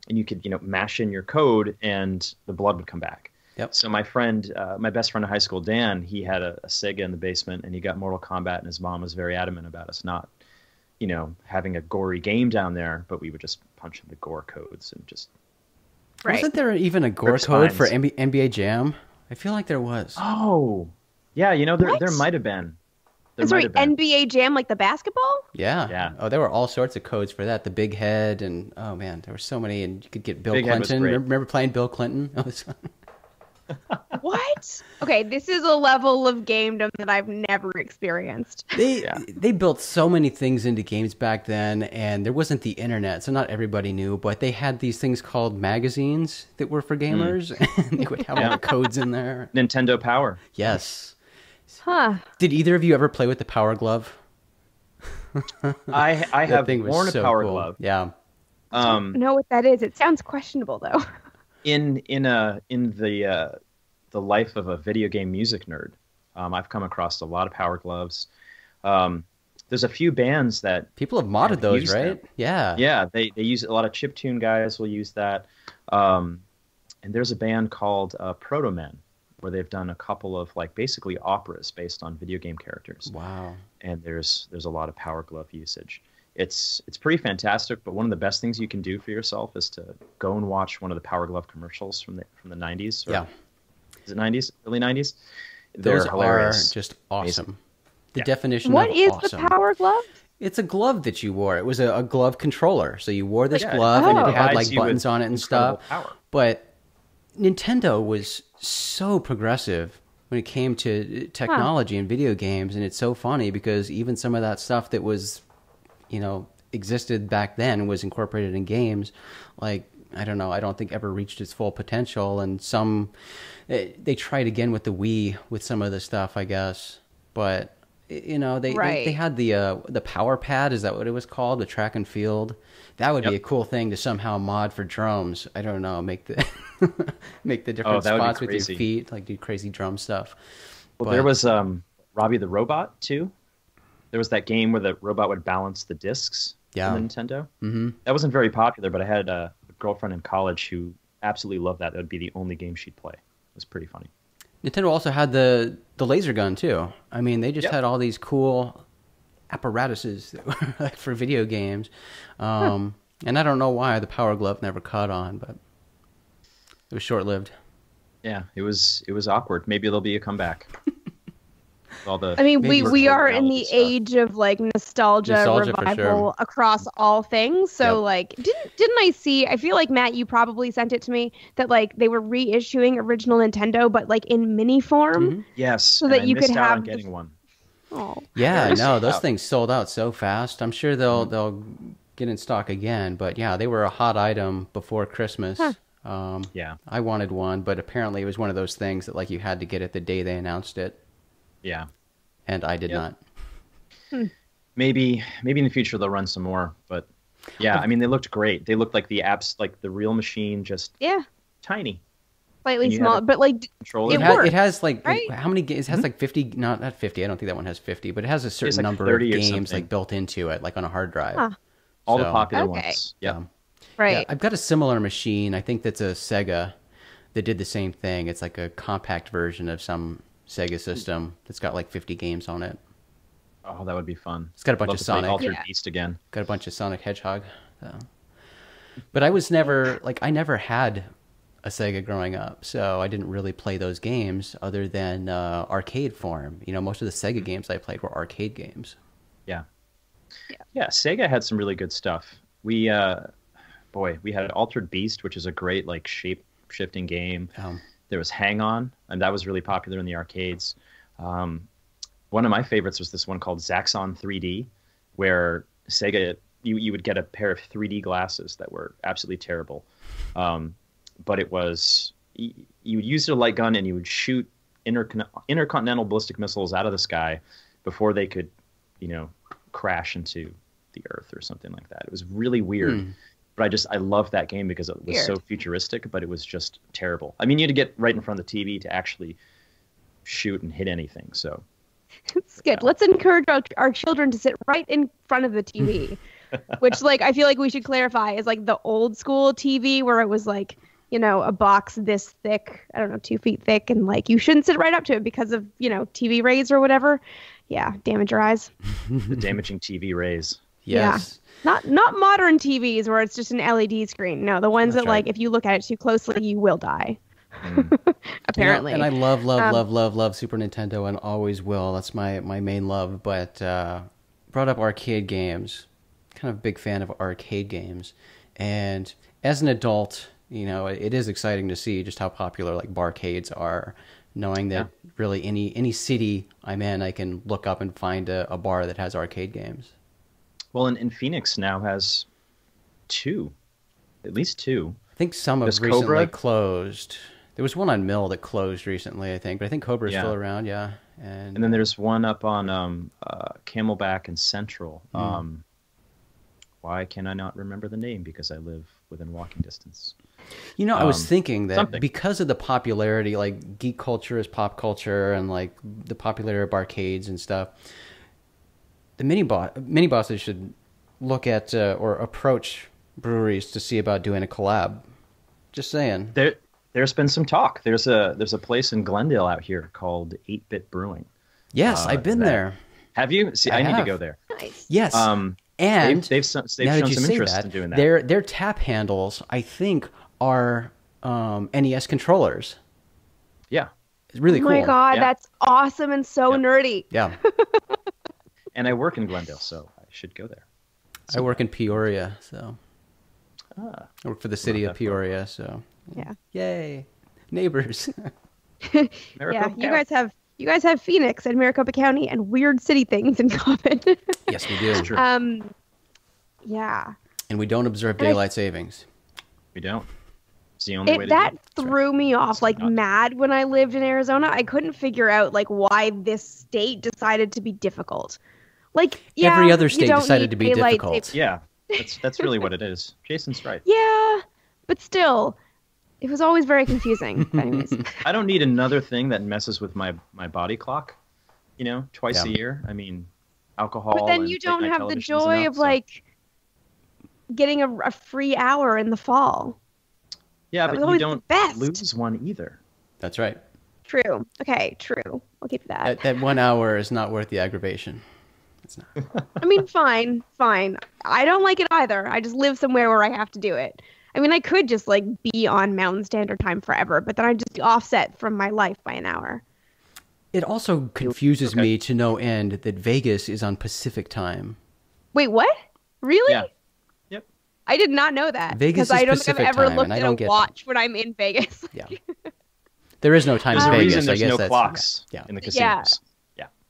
Speaker 4: and you could you know mash in your code, and the blood would come back.
Speaker 3: Yep.
Speaker 4: So my friend, uh, my best friend in high school, Dan, he had a, a Sega in the basement, and he got Mortal Kombat, and his mom was very adamant about us not, you know, having a gory game down there, but we would just punch in the gore codes and just.
Speaker 2: right.
Speaker 3: Wasn't there even a gore
Speaker 4: Rip
Speaker 3: code for
Speaker 4: spines.
Speaker 3: NBA, NBA Jam? I feel like there was.
Speaker 4: Oh, yeah, you know there
Speaker 2: What?
Speaker 4: there might have been. There
Speaker 2: I'm sorry,
Speaker 4: been.
Speaker 2: NBA Jam like the basketball?
Speaker 3: Yeah.
Speaker 4: Yeah.
Speaker 3: Oh, there were all sorts of codes for that. The big head and oh man, there were so many, and you could get Bill
Speaker 4: Big
Speaker 3: Clinton. Remember, remember playing Bill Clinton? That was-
Speaker 2: What? okay, this is a level of gamedom that I've never experienced.
Speaker 3: they
Speaker 4: Yeah.
Speaker 3: they built so many things into games back then, and there wasn't the internet, so not everybody knew. But they had these things called magazines that were for gamers, and they would have all
Speaker 4: Hmm.
Speaker 3: The codes in there.
Speaker 4: Nintendo Power.
Speaker 3: Yes.
Speaker 2: Huh.
Speaker 3: Did either of you ever play with the Power Glove?
Speaker 4: I I have worn a
Speaker 3: so
Speaker 4: Power
Speaker 3: cool.
Speaker 4: Glove.
Speaker 3: Yeah.
Speaker 4: Um,
Speaker 2: know what that is. It sounds questionable though.
Speaker 4: in in a in the uh, the life of a video game music nerd, um, I've come across a lot of Power Gloves. Um, there's a few bands that
Speaker 3: People have modded
Speaker 4: Have
Speaker 3: those, right?
Speaker 4: them.
Speaker 3: Yeah.
Speaker 4: yeah they they use a lot of chip tune guys will use that. Um, and there's a band called uh, Protomen where they've done a couple of like basically operas based on video game characters.
Speaker 3: Wow.
Speaker 4: and there's there's a lot of power glove usage. It's it's pretty fantastic, but one of the best things you can do for yourself is to go and watch one of the Power Glove commercials from the from the 90s.
Speaker 3: Yeah.
Speaker 4: is it 90s? Early 90s? They're
Speaker 3: Those
Speaker 4: hilarious.
Speaker 3: are just awesome. The
Speaker 4: Yeah.
Speaker 3: definition
Speaker 2: What
Speaker 3: of
Speaker 2: is
Speaker 3: awesome.
Speaker 2: the power glove?
Speaker 3: It's a glove that you wore. It was a, a glove controller. So you wore this
Speaker 4: Yeah, it
Speaker 3: glove and
Speaker 2: Oh.
Speaker 3: it had like buttons on it and stuff.
Speaker 4: Power.
Speaker 3: But Nintendo was so progressive when it came to uh, technology and video games, and it's so funny because even some of that stuff that was, you know, existed back then was incorporated in games. Like I don't know, I don't think ever reached its full potential, and some eh, they tried again with the Wii with some of the stuff, I guess, but. You know, they, they,
Speaker 2: Right.
Speaker 3: they had the uh, the power pad. Is that what it was called? The track and field. That would be a cool thing to somehow mod for drums. I don't know, make the make the different
Speaker 4: Oh, that would be
Speaker 3: spots with your feet, like do crazy drum stuff.
Speaker 4: Well,
Speaker 3: But-
Speaker 4: there was um, Robbie the Robot too. There was that game where the robot would balance the discs
Speaker 3: Yeah.
Speaker 4: on the Nintendo.
Speaker 3: hmm
Speaker 4: That wasn't very popular, but I had a, girlfriend in college who absolutely loved that. That would be the only game she'd play. It was pretty funny.
Speaker 3: Nintendo also had the the laser gun too. I mean, they just
Speaker 4: Yep.
Speaker 3: had all these cool apparatuses like for video games. Um, And I don't know why the Power Glove never caught on, but it was short lived.
Speaker 4: Yeah, it was it was awkward. Maybe there'll be a comeback. All the
Speaker 2: I mean, we, we are in the
Speaker 4: stuff.
Speaker 2: age of like nostalgia,
Speaker 3: Nostalgia
Speaker 2: revival
Speaker 3: sure.
Speaker 2: across all things. So
Speaker 3: Yep.
Speaker 2: like, didn't didn't I see? I feel like Matt, you probably sent it to me that like they were reissuing original Nintendo, but like in mini form.
Speaker 3: Mhm.
Speaker 4: yes,
Speaker 2: So that
Speaker 4: I
Speaker 2: you could
Speaker 4: missed out on
Speaker 2: have the-
Speaker 4: getting one.
Speaker 2: Oh,
Speaker 3: Yeah,
Speaker 4: Yes.
Speaker 3: no, those
Speaker 4: Yeah.
Speaker 3: things sold out so fast. I'm sure they'll they'll get in stock again. But yeah, they were a hot item before Christmas.
Speaker 2: Huh.
Speaker 3: Um,
Speaker 4: Yeah,
Speaker 3: I wanted one, but apparently it was one of those things that like you had to get it the day they announced it,
Speaker 4: yeah.
Speaker 3: and I did
Speaker 4: Yep.
Speaker 3: not.
Speaker 4: Maybe maybe in the future they'll run some more. But yeah, I mean they looked great. They looked like the apps, like the real machine, just
Speaker 2: yeah,
Speaker 4: tiny
Speaker 2: slightly
Speaker 4: And
Speaker 2: small, but like
Speaker 4: controller.
Speaker 2: It
Speaker 3: It, ha-
Speaker 2: worked,
Speaker 3: it has like
Speaker 2: right?
Speaker 3: how many games? It has like 50, not not 50. I don't think that one has 50, but it has a certain
Speaker 4: like
Speaker 3: number of games like built into it, like on a hard drive.
Speaker 2: Huh.
Speaker 4: All the popular
Speaker 2: Okay.
Speaker 4: ones. Yeah.
Speaker 3: Um,
Speaker 2: right.
Speaker 3: Yeah, I've got a similar machine. I think that's a Sega that did the same thing. It's like a compact version of some Sega system that's got like 50 games on it.
Speaker 4: Oh, that would be fun.
Speaker 3: It's got a bunch
Speaker 4: Love
Speaker 3: of
Speaker 4: to play
Speaker 3: Sonic.
Speaker 4: Altered
Speaker 2: Yeah.
Speaker 4: Beast again.
Speaker 3: got a bunch of Sonic Hedgehog. So. But I was never like I never had a Sega growing up, so I didn't really play those games other than uh, arcade form. You know, most of the Sega games I played were arcade games.
Speaker 4: Yeah.
Speaker 2: Yeah.
Speaker 4: Yeah, Sega had some really good stuff. We uh boy, we had Altered Beast, which is a great like shape shifting game.
Speaker 3: Um,
Speaker 4: There was Hang On, and that was really popular in the arcades. Um, one of my favorites was this one called Zaxxon 3D, where Sega you, you would get a pair of 3D glasses that were absolutely terrible. Um, but it was y- you would use a light gun and you would shoot intercon- intercontinental ballistic missiles out of the sky before they could, you know, crash into the earth or something like that. It was really weird.
Speaker 3: Hmm.
Speaker 4: But I just I loved that game because it was so futuristic, but it was just terrible. I mean, you had to get right in front of the TV to actually shoot and hit anything. So
Speaker 2: It's good. Let's encourage our, our children to sit right in front of the TV, which, like, I feel like we should clarify is like the old school TV where it was like, you know, a box this thick, I don't know, two feet thick, and like you shouldn't sit right up to it because of, you know, TV rays or whatever. Yeah, damage your eyes.
Speaker 4: the damaging TV rays.
Speaker 2: Yeah.
Speaker 3: Yes.
Speaker 2: Not not modern TVs where it's just an LED screen. No, the ones
Speaker 3: That's
Speaker 2: that like if you look at it too closely, you will die.
Speaker 4: Mm.
Speaker 3: You know,
Speaker 2: Apparently.
Speaker 3: and I love, love,
Speaker 2: Um,
Speaker 3: love, love, love Super Nintendo, and always will. That's my my main love. But uh, brought up arcade games. Kind of a big fan of arcade games, and as an adult, you know, it, it is exciting to see just how popular like barcades are. Knowing that really any any city I'm in, I can look up and find a, a bar that has arcade games.
Speaker 4: Well, and, and Phoenix now has two, at least two.
Speaker 3: I think some have recently
Speaker 4: Cobra?
Speaker 3: closed. There was one on Mill that closed recently, I think, but I think Cobra's
Speaker 4: Yeah.
Speaker 3: still around. Yeah, and,
Speaker 4: And then there's one up on um, uh, Camelback and Central.
Speaker 3: Hmm.
Speaker 4: Um, why can I not remember the name? Because I live within walking distance.
Speaker 3: You know, I was
Speaker 4: Um,
Speaker 3: thinking that
Speaker 4: something.
Speaker 3: because of the popularity, like geek culture is pop culture, and like the popularity of arcades and stuff, the mini boss mini bosses should look at uh, or approach breweries to see about doing a collab. Just saying.
Speaker 4: There, there's been some talk. There's a there's a place in Glendale out here called Eight Bit Brewing.
Speaker 3: Yes,
Speaker 4: Uh,
Speaker 3: I've been
Speaker 4: that-
Speaker 3: there.
Speaker 4: Have you? See,
Speaker 3: I
Speaker 4: I, need to go there.
Speaker 2: nice.
Speaker 3: Yes,
Speaker 4: Um,
Speaker 3: and
Speaker 4: they've they've, they've
Speaker 3: now that
Speaker 4: shown
Speaker 3: you
Speaker 4: some
Speaker 3: say
Speaker 4: interest
Speaker 3: that,
Speaker 4: in doing that.
Speaker 3: their their tap handles, I think, are um, NES controllers.
Speaker 4: yeah,
Speaker 3: It's really
Speaker 2: oh
Speaker 3: cool.
Speaker 2: my god,
Speaker 4: Yeah.
Speaker 2: that's awesome and so
Speaker 4: Yep.
Speaker 2: nerdy.
Speaker 3: Yeah,
Speaker 4: and I work in Glendale, so I should go there.
Speaker 3: I work in Peoria, so
Speaker 4: Ah,
Speaker 3: I work for the city of
Speaker 4: that far.
Speaker 3: Peoria. So
Speaker 2: Yeah.
Speaker 3: yay, neighbors.
Speaker 2: Yeah,
Speaker 4: Maricopa
Speaker 2: you guys have you guys have Phoenix and Maricopa County and weird city things in common.
Speaker 3: yes, we do,
Speaker 4: true.
Speaker 2: um, yeah,
Speaker 3: and we don't observe
Speaker 2: And I-
Speaker 3: daylight savings.
Speaker 4: we don't. It's the only way
Speaker 2: it
Speaker 4: to
Speaker 2: that
Speaker 4: do it.
Speaker 2: threw me off like
Speaker 4: not.
Speaker 2: mad when I lived in Arizona. I couldn't figure out like why this state decided to be difficult. Like yeah,
Speaker 3: Every other state decided to be
Speaker 2: daylight
Speaker 3: difficult.
Speaker 2: sav-
Speaker 4: Yeah, that's that's really what it is. Jason's right.
Speaker 2: Yeah, but still, it was always very confusing. Anyways,
Speaker 4: I don't need another thing that messes with my my body clock. You know, twice
Speaker 3: Yeah.
Speaker 4: a year. I mean, alcohol.
Speaker 2: but then
Speaker 4: and
Speaker 2: you don't have the joy
Speaker 4: enough,
Speaker 2: of
Speaker 4: so-
Speaker 2: like getting a, a free hour in the fall.
Speaker 4: Yeah,
Speaker 2: that
Speaker 4: but you don't
Speaker 2: best.
Speaker 4: lose one either.
Speaker 3: That's right.
Speaker 2: True. Okay, true. We'll keep that.
Speaker 3: That, that one hour is not worth the aggravation. It's not.
Speaker 2: I mean, fine, fine. I don't like it either. I just live somewhere where I have to do it. I mean, I could just like be on Mountain Standard Time forever, but then I just offset from my life by an hour.
Speaker 3: It also confuses
Speaker 4: Okay.
Speaker 3: me to no end that Vegas is on Pacific time.
Speaker 2: Wait, what? Really?
Speaker 4: Yeah. Yep.
Speaker 2: I did not know that.
Speaker 3: Vegas
Speaker 2: because I don't
Speaker 3: Pacific
Speaker 2: think I've ever
Speaker 3: time,
Speaker 2: looked at a
Speaker 3: get
Speaker 2: watch when I'm in Vegas.
Speaker 3: Yeah. There is no time
Speaker 4: There's
Speaker 3: in Vegas.
Speaker 4: reason
Speaker 3: I
Speaker 4: there's
Speaker 3: guess
Speaker 4: no
Speaker 3: that's
Speaker 4: clocks
Speaker 3: yeah.
Speaker 4: in the casinos. Yeah.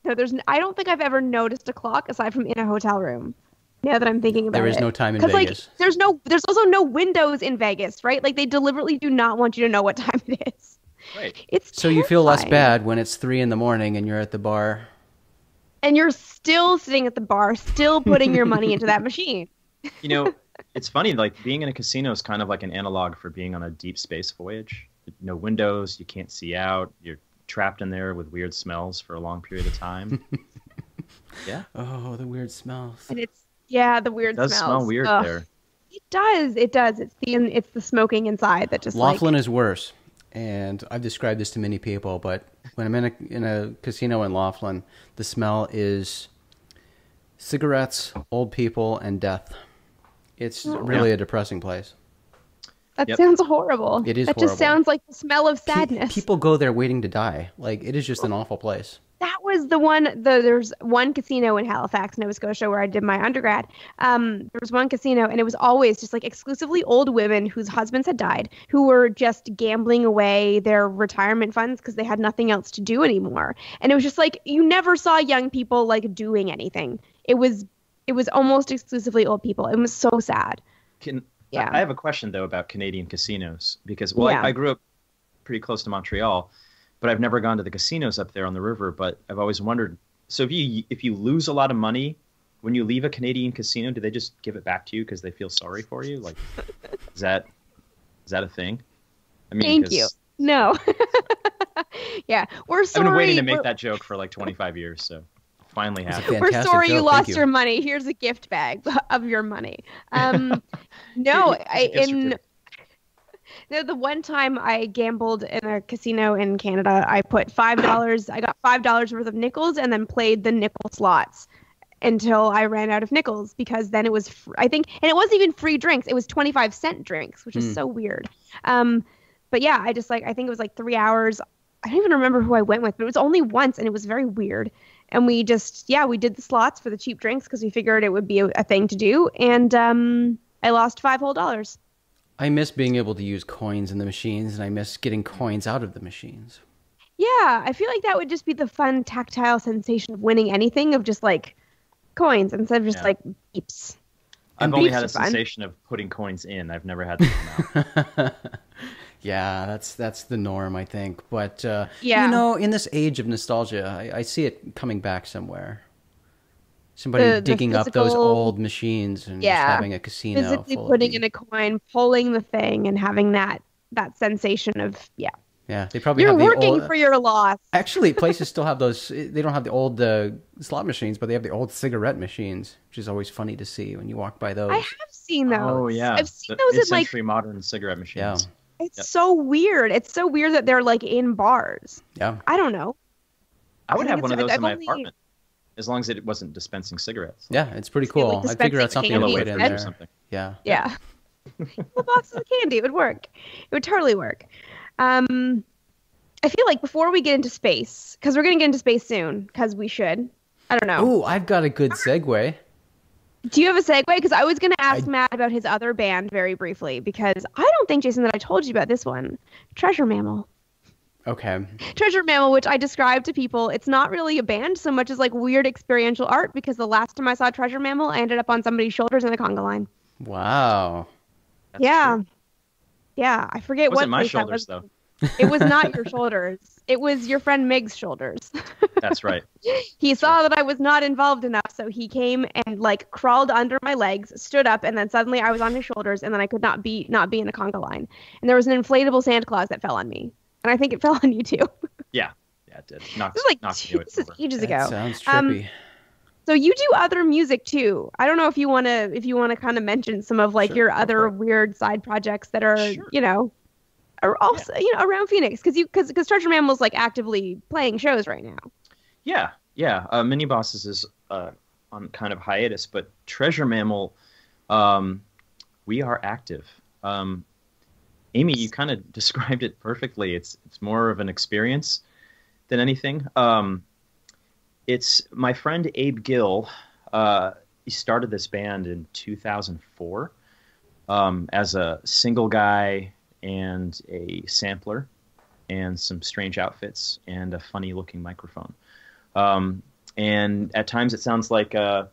Speaker 2: No, there's. n- I don't think I've ever noticed a clock aside from in a hotel room. Now that I'm thinking about
Speaker 3: There
Speaker 2: it,
Speaker 3: is no time in
Speaker 2: because like
Speaker 3: Vegas.
Speaker 2: there's no, there's also no windows in Vegas, right? Like they deliberately do not want you to know what time it is.
Speaker 4: Right.
Speaker 2: It's
Speaker 3: So you feel less bad when it's three in the morning and you're at the bar.
Speaker 2: and you're still sitting at the bar, still putting your money into that machine.
Speaker 4: You know, it's funny. Like being in a casino is kind of like an analog for being on a deep space voyage. No windows, you can't see out. You're trapped in there with weird smells for a long period of time. yeah,
Speaker 3: Oh, the weird smells.
Speaker 2: And it's yeah, the weird
Speaker 4: it does
Speaker 2: smells.
Speaker 4: smell weird
Speaker 2: Ugh.
Speaker 4: there.
Speaker 2: It does. It does. It's the it's the smoking inside that just
Speaker 3: Laughlin
Speaker 2: like
Speaker 3: is worse, and I've described this to many people. But when I'm in a in a casino in Laughlin, the smell is cigarettes, old people, and death. It's oh. really a depressing place.
Speaker 2: That
Speaker 4: Yep.
Speaker 2: sounds horrible.
Speaker 3: It is
Speaker 2: That
Speaker 3: horrible.
Speaker 2: just sounds like the smell of
Speaker 3: Pe-
Speaker 2: sadness.
Speaker 3: people go there waiting to die. Like it is just an awful place.
Speaker 2: that was the one the there's one casino in Halifax, Nova Scotia where I did my undergrad. Um there was one casino and it was always just like exclusively old women whose husbands had died who were just gambling away their retirement funds because they had nothing else to do anymore. And it was just like you never saw young people like doing anything. It was it was almost exclusively old people. It was so sad.
Speaker 4: Can
Speaker 2: Yeah.
Speaker 4: I have a question though about Canadian casinos because well,
Speaker 2: Yeah.
Speaker 4: I, I grew up pretty close to Montreal, but I've never gone to the casinos up there on the river. But I've always wondered. So if you if you lose a lot of money when you leave a Canadian casino, do they just give it back to you because they feel sorry for you? Like, is that is that a thing? I mean,
Speaker 2: Thank you. No. yeah, we're sorry.
Speaker 4: I've been waiting to make
Speaker 2: we're-
Speaker 4: that joke for like 25 years, so finally
Speaker 3: It's
Speaker 4: happened.
Speaker 2: We're
Speaker 3: fantastic
Speaker 2: sorry you lost
Speaker 3: you.
Speaker 2: your money. Here's a gift bag of your money. Um, no,
Speaker 4: Here's a
Speaker 2: I,
Speaker 4: gift
Speaker 2: in
Speaker 4: certificate.
Speaker 2: no, the one time I gambled in a casino in Canada, I put five dollars. I got five dollars worth of nickels and then played the nickel slots until I ran out of nickels because then it was fr- I think and it wasn't even free drinks. It was twenty five cent drinks, which is
Speaker 3: Hmm.
Speaker 2: so weird. Um, but yeah, I just like I think it was like three hours. I don't even remember who I went with, but it was only once and it was very weird. And we just yeah we did the slots for the cheap drinks because we figured it would be a, a thing to do. And um, I lost five whole dollars.
Speaker 3: I miss being able to use coins in the machines, and I miss getting coins out of the machines.
Speaker 2: Yeah, I feel like that would just be the fun tactile sensation of winning anything of just like coins instead of just
Speaker 4: Yeah.
Speaker 2: like beeps.
Speaker 4: I've
Speaker 2: And
Speaker 4: only
Speaker 2: beeps
Speaker 4: had
Speaker 2: are
Speaker 4: a
Speaker 2: fun.
Speaker 4: sensation of putting coins in. I've never had them come out.
Speaker 3: Yeah, that's that's the norm, I think. But uh,
Speaker 2: Yeah.
Speaker 3: you know, in this age of nostalgia, I, I see it coming back somewhere. Somebody
Speaker 2: The- the
Speaker 3: digging up those old machines and
Speaker 2: Yeah.
Speaker 3: just having a casino.
Speaker 2: Physically
Speaker 3: full
Speaker 2: putting
Speaker 3: of
Speaker 2: in a coin, pulling the thing, and having that that sensation of yeah,
Speaker 3: Yeah, they probably
Speaker 2: you're
Speaker 3: have the
Speaker 2: working
Speaker 3: old.
Speaker 2: for your loss.
Speaker 3: Actually, places still have those. They don't have the old uh, slot machines, but they have the old cigarette machines, which is always funny to see when you walk by those.
Speaker 2: I have seen those.
Speaker 4: Oh yeah,
Speaker 2: I've seen
Speaker 4: the
Speaker 2: those in like
Speaker 4: mid-century modern cigarette
Speaker 3: yeah,
Speaker 4: machines.
Speaker 2: It's
Speaker 4: Yep.
Speaker 2: so weird. It's so weird that they're like in bars.
Speaker 3: yeah.
Speaker 2: I don't know.
Speaker 4: I would
Speaker 2: I
Speaker 4: have one of those
Speaker 2: I've
Speaker 4: in my
Speaker 2: only-
Speaker 4: apartment, as long as it wasn't dispensing cigarettes.
Speaker 3: Yeah, it's pretty
Speaker 2: Just get, like,
Speaker 3: cool. I figure out something to
Speaker 2: candy
Speaker 3: put in
Speaker 2: instead.
Speaker 3: there.
Speaker 4: or something.
Speaker 3: Yeah.
Speaker 2: Yeah. the boxes of candy. It would work. It would totally work. Um, I feel like before we get into space, because we're going to get into space soon, because we should. I don't know.
Speaker 3: Oh, I've got a good segue.
Speaker 2: Do you have a segue? Because I was going to ask
Speaker 3: I-
Speaker 2: Matt about his other band very briefly, because I don't think, Jason, that I told you about this one Treasure Mammal.
Speaker 3: Okay.
Speaker 2: Treasure Mammal, which I describe to people, it's not really a band so much as like weird experiential art, because the last time I saw Treasure Mammal, I ended up on somebody's shoulders in the conga line.
Speaker 3: Wow.
Speaker 4: That's
Speaker 2: yeah.
Speaker 4: true.
Speaker 2: Yeah. I forget
Speaker 4: It
Speaker 2: what
Speaker 4: wasn't my
Speaker 2: place that
Speaker 4: shoulders
Speaker 2: was.
Speaker 4: though.
Speaker 2: It was not your shoulders. It was your friend Mig's shoulders.
Speaker 4: That's right.
Speaker 2: he saw that I was not involved enough, so he came and like crawled under my legs, stood up, and then suddenly I was on his shoulders, and then I could not be not be in a conga line. And there was an inflatable Santa Claus that fell on me, and I think it fell on you too.
Speaker 4: Yeah, yeah, it did. Knocked,
Speaker 2: this was like two, this is
Speaker 4: over.
Speaker 2: ages
Speaker 3: That
Speaker 2: ago.
Speaker 3: sounds
Speaker 2: Um,
Speaker 3: trippy.
Speaker 2: So you do other music too. I don't know if you want to if you want to kind of mention some of like
Speaker 3: Sure,
Speaker 2: your other weird side projects that are
Speaker 4: Sure.
Speaker 2: you know are also you know around Phoenix because you because because Treasure Mammal's like actively playing shows right now.
Speaker 4: Yeah, yeah. Uh, Mini Bosses is uh, on kind of hiatus, but Treasure Mammal, um, we are active. Um, Amy, you kind of described it perfectly. It's it's more of an experience than anything. Um, it's my friend Abe Gill. Uh, he started this band in 2004 um, as a single guy and a sampler and some strange outfits and a funny looking microphone. Um, and at times it sounds like a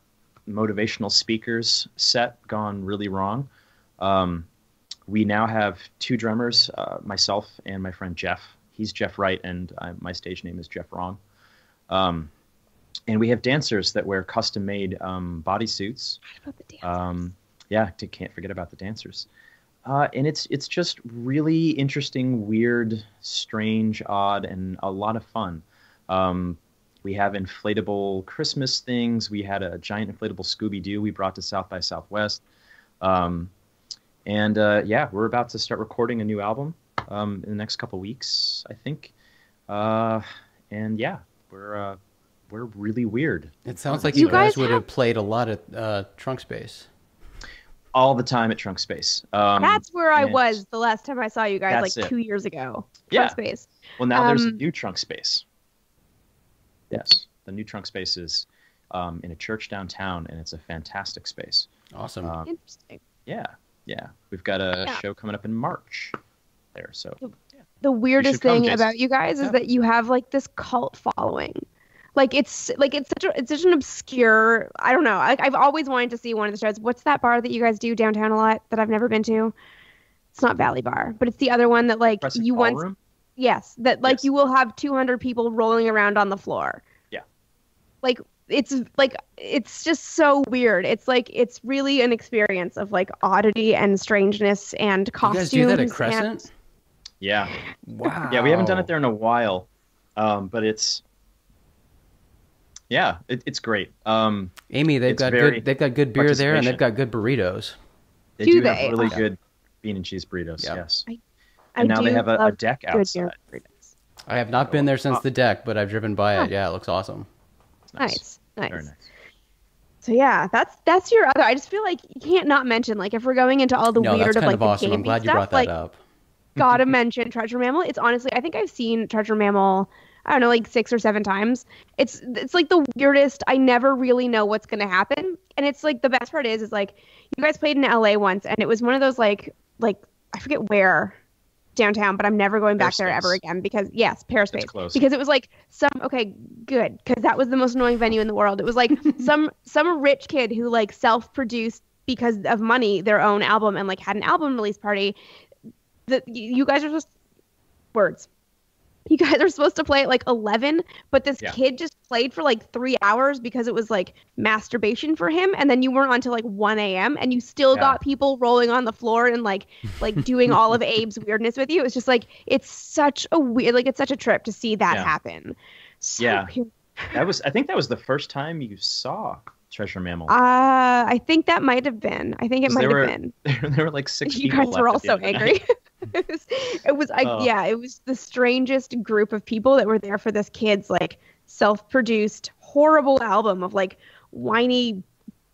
Speaker 4: motivational speakers set gone really wrong. Um, we now have two drummers, uh, myself and my friend Jeff. He's Jeff Wright, and I, my stage name is Jeff Wrong. Um, and we have dancers that wear custom made um, bodysuits
Speaker 2: What about the dance?
Speaker 4: um, yeah, can't forget about the dancers. Uh, and it's it's just really interesting, weird, strange, odd, and a lot of fun. Um, we have inflatable Christmas things. We had a giant inflatable Scooby Doo we brought to South by Southwest. Um, and uh, yeah, we're about to start recording a new album um, in the next couple weeks, I think. Uh, and yeah, we're uh, we're really weird
Speaker 3: It sounds like
Speaker 2: You
Speaker 3: you, guys,
Speaker 2: guys
Speaker 3: would
Speaker 2: have-
Speaker 3: have played a lot of uh, Trunk Space.
Speaker 4: All the time at Trunk Space. Um,
Speaker 2: That's where I was the last time I saw you guys, like
Speaker 4: it.
Speaker 2: two years ago.
Speaker 4: Yeah.
Speaker 2: Trunk Space.
Speaker 4: Well, now there's a
Speaker 2: Um,
Speaker 4: new Trunk Space. Yes, the new Trunk Space is um, in a church downtown, and it's a fantastic space.
Speaker 3: Awesome.
Speaker 4: Um,
Speaker 2: Interesting.
Speaker 4: yeah, yeah. We've got a
Speaker 2: Yeah.
Speaker 4: show coming up in March there. So
Speaker 2: The weirdest thing
Speaker 4: Jason.
Speaker 2: about you guys is
Speaker 4: Yeah.
Speaker 2: that you have like this cult following. Like it's like it's such a it's such an obscure. I don't know. Like I've always wanted to see one of the shows. What's that bar that you guys do downtown a lot that I've never been to? It's not Valley Bar, but it's the other one that like
Speaker 4: Crescent
Speaker 2: you once
Speaker 4: Ballroom?
Speaker 2: Yes, that like
Speaker 4: Yes.
Speaker 2: you will have 200 people rolling around on the floor.
Speaker 4: Yeah.
Speaker 2: Like it's like it's just so weird. It's like it's really an experience of like oddity and strangeness and
Speaker 3: you
Speaker 2: costumes.
Speaker 3: guys do that at
Speaker 2: and-
Speaker 3: Crescent?
Speaker 4: Yeah,
Speaker 3: Wow.
Speaker 4: yeah. We haven't done it there in a while, um, but it's yeah, it, it's great. Um,
Speaker 3: Amy, they've got good. They've got good beer there, and they've got good burritos.
Speaker 4: they
Speaker 2: Do
Speaker 4: do,
Speaker 2: they?
Speaker 4: have really
Speaker 2: Yeah.
Speaker 4: good bean and cheese burritos.
Speaker 3: Yeah.
Speaker 4: Yes,
Speaker 2: I
Speaker 4: and now they have a, a deck
Speaker 2: good
Speaker 4: outside.
Speaker 3: I have not been there since
Speaker 4: Oh.
Speaker 3: the deck, but I've driven by it. Yeah, it looks awesome.
Speaker 4: It's
Speaker 2: Nice, nice.
Speaker 4: Very nice.
Speaker 2: So yeah, that's that's your other. I just feel like you can't not mention like if we're going into all the
Speaker 3: no,
Speaker 2: weird
Speaker 3: that's
Speaker 2: of like
Speaker 3: of
Speaker 2: the
Speaker 3: awesome. I'm
Speaker 2: gaming
Speaker 3: glad you
Speaker 2: stuff,
Speaker 3: that
Speaker 2: like
Speaker 3: up.
Speaker 2: gotta mention Treasure Mammal. It's honestly, I think I've seen Treasure Mammal. I don't know, like six or seven times. It's it's like the weirdest. I never really know what's gonna happen, and it's like the best part is is like you guys played in L.A. once, and it was one of those like like I forget where downtown, but I'm never going back there ever again because yes, Pearspace.
Speaker 4: close.
Speaker 2: Because it was like some okay, good, because that was the most annoying venue in the world. It was like some some rich kid who like self-produced because of money their own album and like had an album release party. The you guys are just words. You guys are supposed to play at like 11, but this
Speaker 4: Yeah.
Speaker 2: kid just played for like three hours because it was like masturbation for him, and then you weren't on until like 1 a.m. and you still
Speaker 4: Yeah.
Speaker 2: got people rolling on the floor and like like doing all of Abe's weirdness with you. It's just like it's such a weird, like it's such a trip to see that
Speaker 4: Yeah.
Speaker 2: happen. So
Speaker 4: Yeah.
Speaker 2: weird.
Speaker 4: That was. I think that was the first time you saw Treasure Mammal.
Speaker 2: Uh, I think that might have been. I think it might have been.
Speaker 4: there, there were like six.
Speaker 2: You
Speaker 4: people
Speaker 2: guys were all so
Speaker 4: at the end of the
Speaker 2: angry.
Speaker 4: Night.
Speaker 2: it was, it was I,
Speaker 4: Oh.
Speaker 2: yeah, it was the strangest group of people that were there for this kid's like self-produced horrible album of like whiny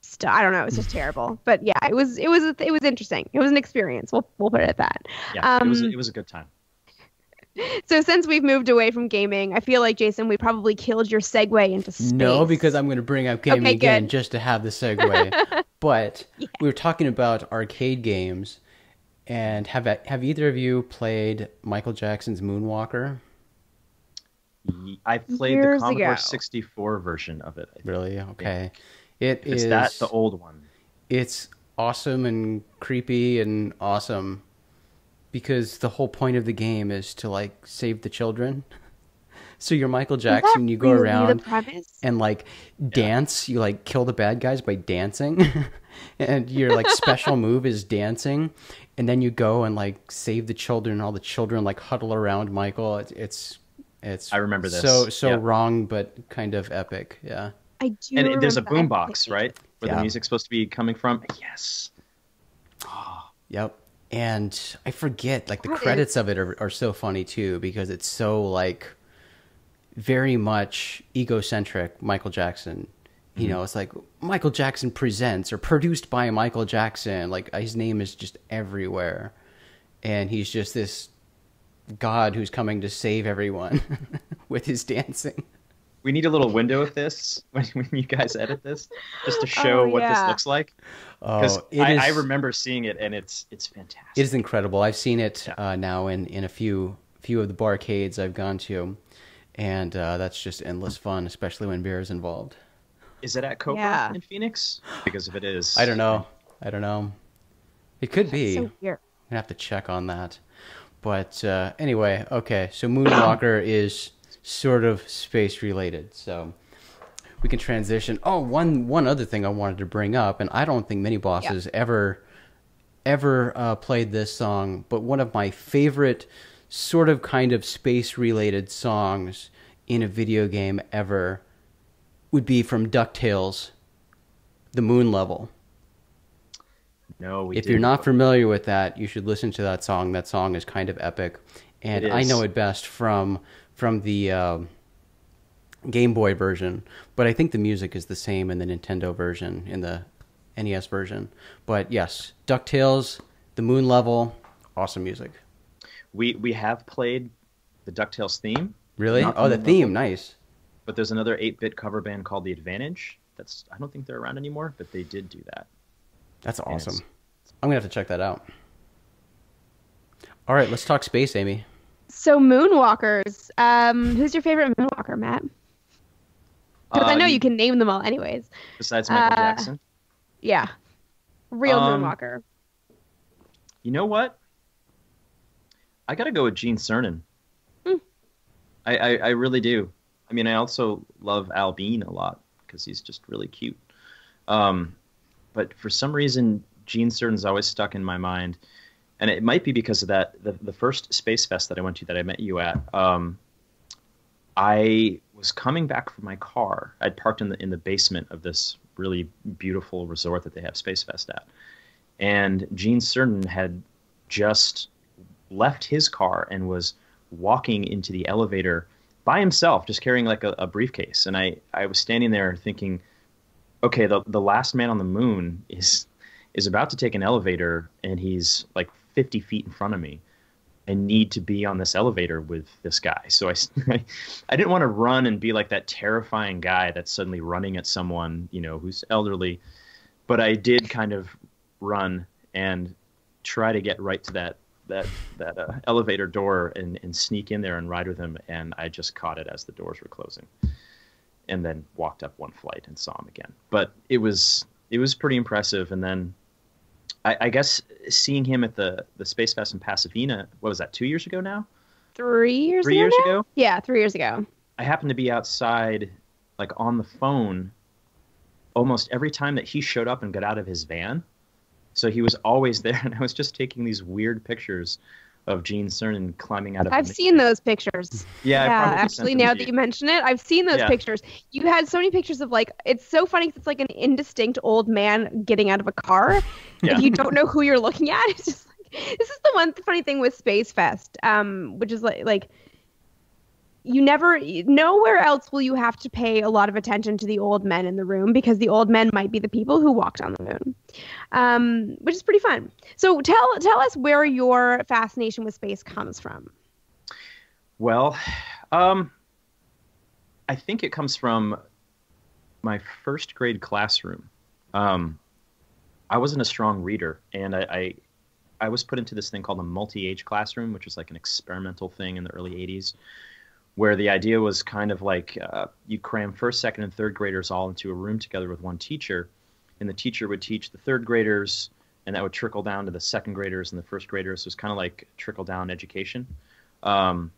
Speaker 2: stuff. I don't know, it was just terrible. But yeah, it was it was it was interesting. It was an experience. We'll we'll put it at that.
Speaker 4: Yeah, it was.
Speaker 2: Um,
Speaker 4: It was a good time.
Speaker 2: So since we've moved away from gaming, I feel like Jason, we probably killed your segue into space.
Speaker 3: No, because I'm going to bring up gaming
Speaker 2: Okay,
Speaker 3: again just to have the segue. but we were talking about arcade games, and have have either of you played Michael Jackson's Moonwalker?
Speaker 4: I played
Speaker 2: Years
Speaker 4: the Commodore
Speaker 2: ago.
Speaker 4: 64 version of it. I think.
Speaker 3: Really? Okay. It
Speaker 4: It's
Speaker 3: is-
Speaker 4: that the old one.
Speaker 3: it's awesome and creepy and awesome because the whole point of the game is to like save the children. So you're Michael
Speaker 2: Is that
Speaker 3: Jackson, you go
Speaker 2: really
Speaker 3: around and like dance, you like kill the bad guys by dancing. and your like special move is dancing and then you go and like save the children and all the children like huddle around Michael. It's it's it's
Speaker 4: I remember this.
Speaker 3: So so
Speaker 4: Yeah.
Speaker 3: wrong but kind of epic. Yeah.
Speaker 2: I do.
Speaker 4: And it- there's a
Speaker 2: remember that.
Speaker 4: boombox, right? Where
Speaker 3: Yeah.
Speaker 4: the music's supposed to be coming from. Yes.
Speaker 3: Yep. And I forget, like the
Speaker 2: That is-
Speaker 3: credits of it are, are so funny too because it's so like very much egocentric Michael Jackson. You know, it's like Michael Jackson presents or produced by Michael Jackson. Like his name is just everywhere. And he's just this god who's coming to save everyone with his dancing.
Speaker 4: We need a little window of this when, when you guys edit this, just to show
Speaker 2: Oh,
Speaker 4: what
Speaker 2: yeah.
Speaker 4: this looks like. Because
Speaker 3: Oh,
Speaker 4: I,
Speaker 3: is-
Speaker 4: I remember seeing it, and it's it's fantastic.
Speaker 3: It is incredible. I've seen it
Speaker 4: Yeah.
Speaker 3: uh, now in, in a few few of the barcades I've gone to, and uh, that's just endless fun, especially when beer is involved.
Speaker 4: Is it at Cobra
Speaker 2: Yeah.
Speaker 4: in Phoenix? Because if it is,
Speaker 3: I don't know. I don't know. It could be.
Speaker 2: So weird.
Speaker 3: I'm gonna have to check on that. But uh, anyway, okay. So Moonwalker is sort of space related. So we can transition. Oh, one one other thing I wanted to bring up, and I don't think Mini Bosses ever ever uh, played this song, but one of my favorite sort of kind of space related songs in a video game ever would be from DuckTales, The Moon Level.
Speaker 4: No, we
Speaker 3: if you're
Speaker 4: didn't.
Speaker 3: familiar with that, you should listen to that song. That song is kind of epic, and I know it best from from the um Game Boy version, but I think the music is the same in the Nintendo version, in the NES version. But yes, DuckTales, the Moon Level, awesome music.
Speaker 4: We we have played the Ducktales theme.
Speaker 3: Really?
Speaker 4: Not
Speaker 3: Oh, the
Speaker 4: the
Speaker 3: theme, nice.
Speaker 4: But there's another 8-bit cover band called The Advantage. That's I don't think they're around anymore, but they did do that.
Speaker 3: That's awesome. I'm gonna have to check that out. All right, let's talk space, Amy.
Speaker 2: So moonwalkers. Um, who's your favorite moonwalker, Matt? Because I
Speaker 4: Uh,
Speaker 2: know you can name them all, anyways.
Speaker 4: Besides Michael
Speaker 2: Uh,
Speaker 4: Jackson.
Speaker 2: Yeah, real
Speaker 4: Um,
Speaker 2: moonwalker.
Speaker 4: You know what? I got to go with Gene Cernan.
Speaker 2: Hmm.
Speaker 4: I, I, I really do. I mean, I also love Al Bean a lot because he's just really cute. Um, but for some reason, Gene Cernan's always stuck in my mind, and it might be because of that. The, the first Space Fest that I went to that I met you at, um, I was coming back from my car. I'd parked in the in the basement of this really beautiful resort that they have Space Fest at, and Gene Cernan had just left his car and was walking into the elevator by himself, just carrying like a, a briefcase. And I, I was standing there thinking, okay, the the last man on the moon is is about to take an elevator, and he's like 50 feet in front of me. I need to be on this elevator with this guy. So I, I didn't want to run and be like that terrifying guy that's suddenly running at someone, you know, who's elderly. But I did kind of run and try to get right to that that that uh, elevator door and, and sneak in there and ride with him. And I just caught it as the doors were closing, and then walked up one flight and saw him again. But it was it was pretty impressive. And then I, I guess seeing him at the the Space Fest in Pasadena, what was that? Two years ago now?
Speaker 2: Three years
Speaker 4: Three
Speaker 2: ago.
Speaker 4: years
Speaker 2: now?
Speaker 4: ago?
Speaker 2: Yeah, three years ago.
Speaker 4: I happened to be outside, like on the phone, almost every time that he showed up and got out of his van. So he was always there, and I was just taking these weird pictures of Gene Cernan climbing out of.
Speaker 2: I've seen those pictures.
Speaker 4: Yeah,
Speaker 2: yeah, actually, now that you mention it, I've seen those
Speaker 4: Yeah.
Speaker 2: pictures. You had so many pictures of like, it's so funny 'cause it's like an indistinct old man getting out of a car.
Speaker 4: Yeah.
Speaker 2: If you don't know who you're looking at, it's just like, this is the one funny thing with Space Fest, um, which is like, like, you never, nowhere else will you have to pay a lot of attention to the old men in the room because the old men might be the people who walked on the moon, um, which is pretty fun. So tell tell us where your fascination with space comes from.
Speaker 4: Well, um, I think it comes from my first grade classroom. Um, I wasn't a strong reader, and I, I I was put into this thing called a multi-age classroom, which was like an experimental thing in the early '80s, where the idea was kind of like uh, you cram first, second, and third graders all into a room together with one teacher, and the teacher would teach the third graders, and that would trickle down to the second graders and the first graders. It was kind of like trickle down education. Um,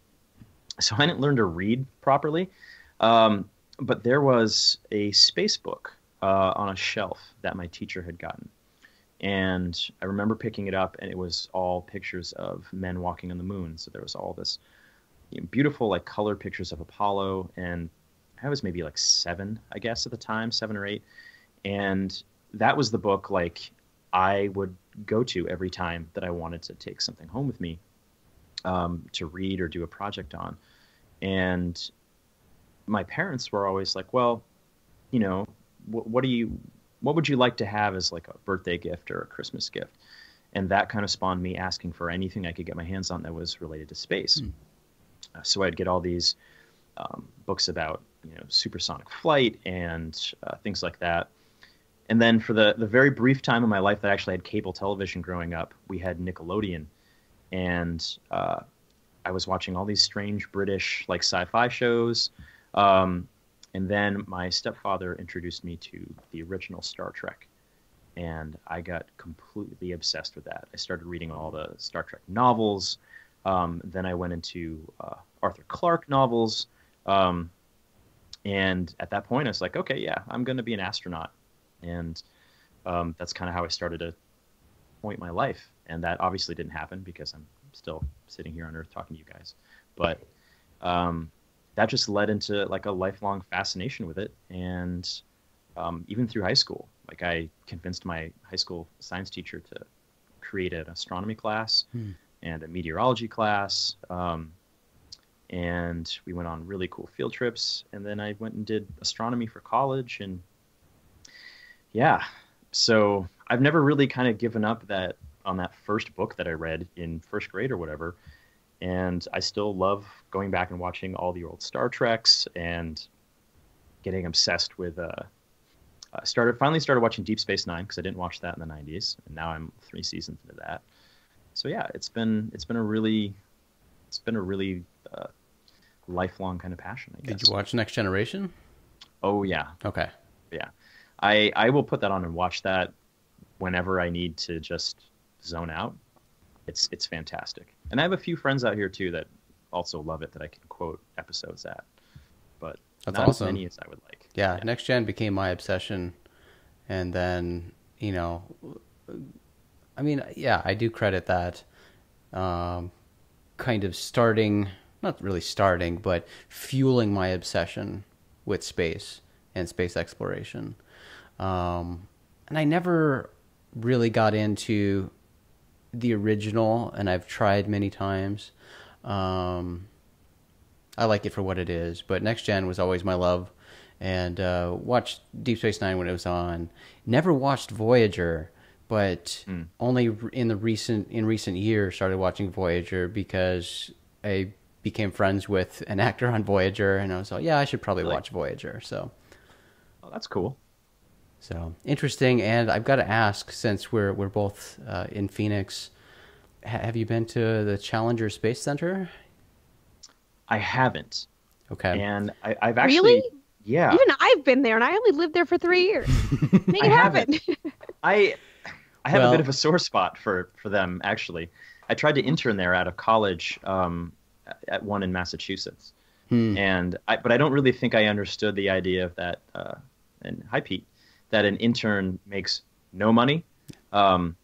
Speaker 4: so I didn't learn to read properly. Um, but there was a space book uh, on a shelf that my teacher had gotten. And I remember picking it up, and it was all pictures of men walking on the moon. So there was all this you know, beautiful, like, color pictures of Apollo. And I was maybe like seven, I guess, at the time, seven or eight. And that was the book, like, I would go to every time that I wanted to take something home with me um, to read or do a project on. And my parents were always like, well, you know, what, what do you, what would you like to have as like a birthday gift or a Christmas gift? And that kind of spawned me asking for anything I could get my hands on that was related to space. Uh, so I'd get all these um, books about, you know, supersonic flight and uh, things like that. And then for the, the very brief time in my life that I actually had cable television growing up, we had Nickelodeon. And uh, I was watching all these strange British like sci-fi shows. Um, and then my stepfather introduced me to the original Star Trek. And I got completely obsessed with that. I started reading all the Star Trek novels. Um, then I went into uh, Arthur Clarke novels. Um, and at that point, I was like, okay, yeah, I'm going to be an astronaut. And um, that's kind of how I started to point my life. And that obviously didn't happen because I'm still sitting here on Earth talking to you guys. But um, that just led into like a lifelong fascination with it. And um, even through high school, like I convinced my high school science teacher to create an astronomy class
Speaker 3: Hmm.
Speaker 4: And a meteorology class. Um, and we went on really cool field trips. And then I went and did astronomy for college, and yeah, so I've never really kind of given up that on that first book that I read in first grade or whatever. And I still love going back and watching all the old Star Treks and getting obsessed with. Uh, uh, started finally started watching Deep Space Nine because I didn't watch that in the '90s, and now I'm three seasons into that. So yeah, it's been it's been a really it's been a really uh, lifelong kind of passion. I guess.
Speaker 3: Did you watch Next Generation?
Speaker 4: Oh yeah,
Speaker 3: Okay.
Speaker 4: yeah. I I will put that on and watch that whenever I need to just zone out. It's it's fantastic, and I have a few friends out here too that also love it that I can quote episodes at, but
Speaker 3: That's
Speaker 4: not
Speaker 3: awesome.
Speaker 4: as many as I would like.
Speaker 3: Yeah, Next Gen became my obsession, and then you know, I mean, yeah, I do credit that um, kind of starting, not really starting, but fueling my obsession with space and space exploration. Um, and I never really got into the original, and I've tried many times. Um, I like it for what it is, but Next Gen was always my love. And uh, watched Deep Space Nine when it was on. Never watched Voyager, but only in the recent in recent years started watching Voyager because I became friends with an actor on Voyager, and I was like, yeah, I should probably
Speaker 4: Really?
Speaker 3: watch Voyager. So
Speaker 4: Oh, that's cool.
Speaker 3: so interesting, and I've got to ask, since we're we're both uh, in Phoenix, ha- have you been to the Challenger Space Center?
Speaker 4: I haven't,
Speaker 3: Okay,
Speaker 4: and I, I've actually
Speaker 2: Really?
Speaker 4: yeah.
Speaker 2: Even I've been there, and I only lived there for three years. Make
Speaker 4: I
Speaker 2: it
Speaker 4: haven't.
Speaker 2: happen.
Speaker 4: I I have
Speaker 3: Well-
Speaker 4: a bit of a sore spot for for them actually. I tried to intern there out of college um, at one in Massachusetts,
Speaker 3: Hmm.
Speaker 4: and I, but I don't really think I understood the idea of that. Uh, and hi Pete, that an intern makes no money, um,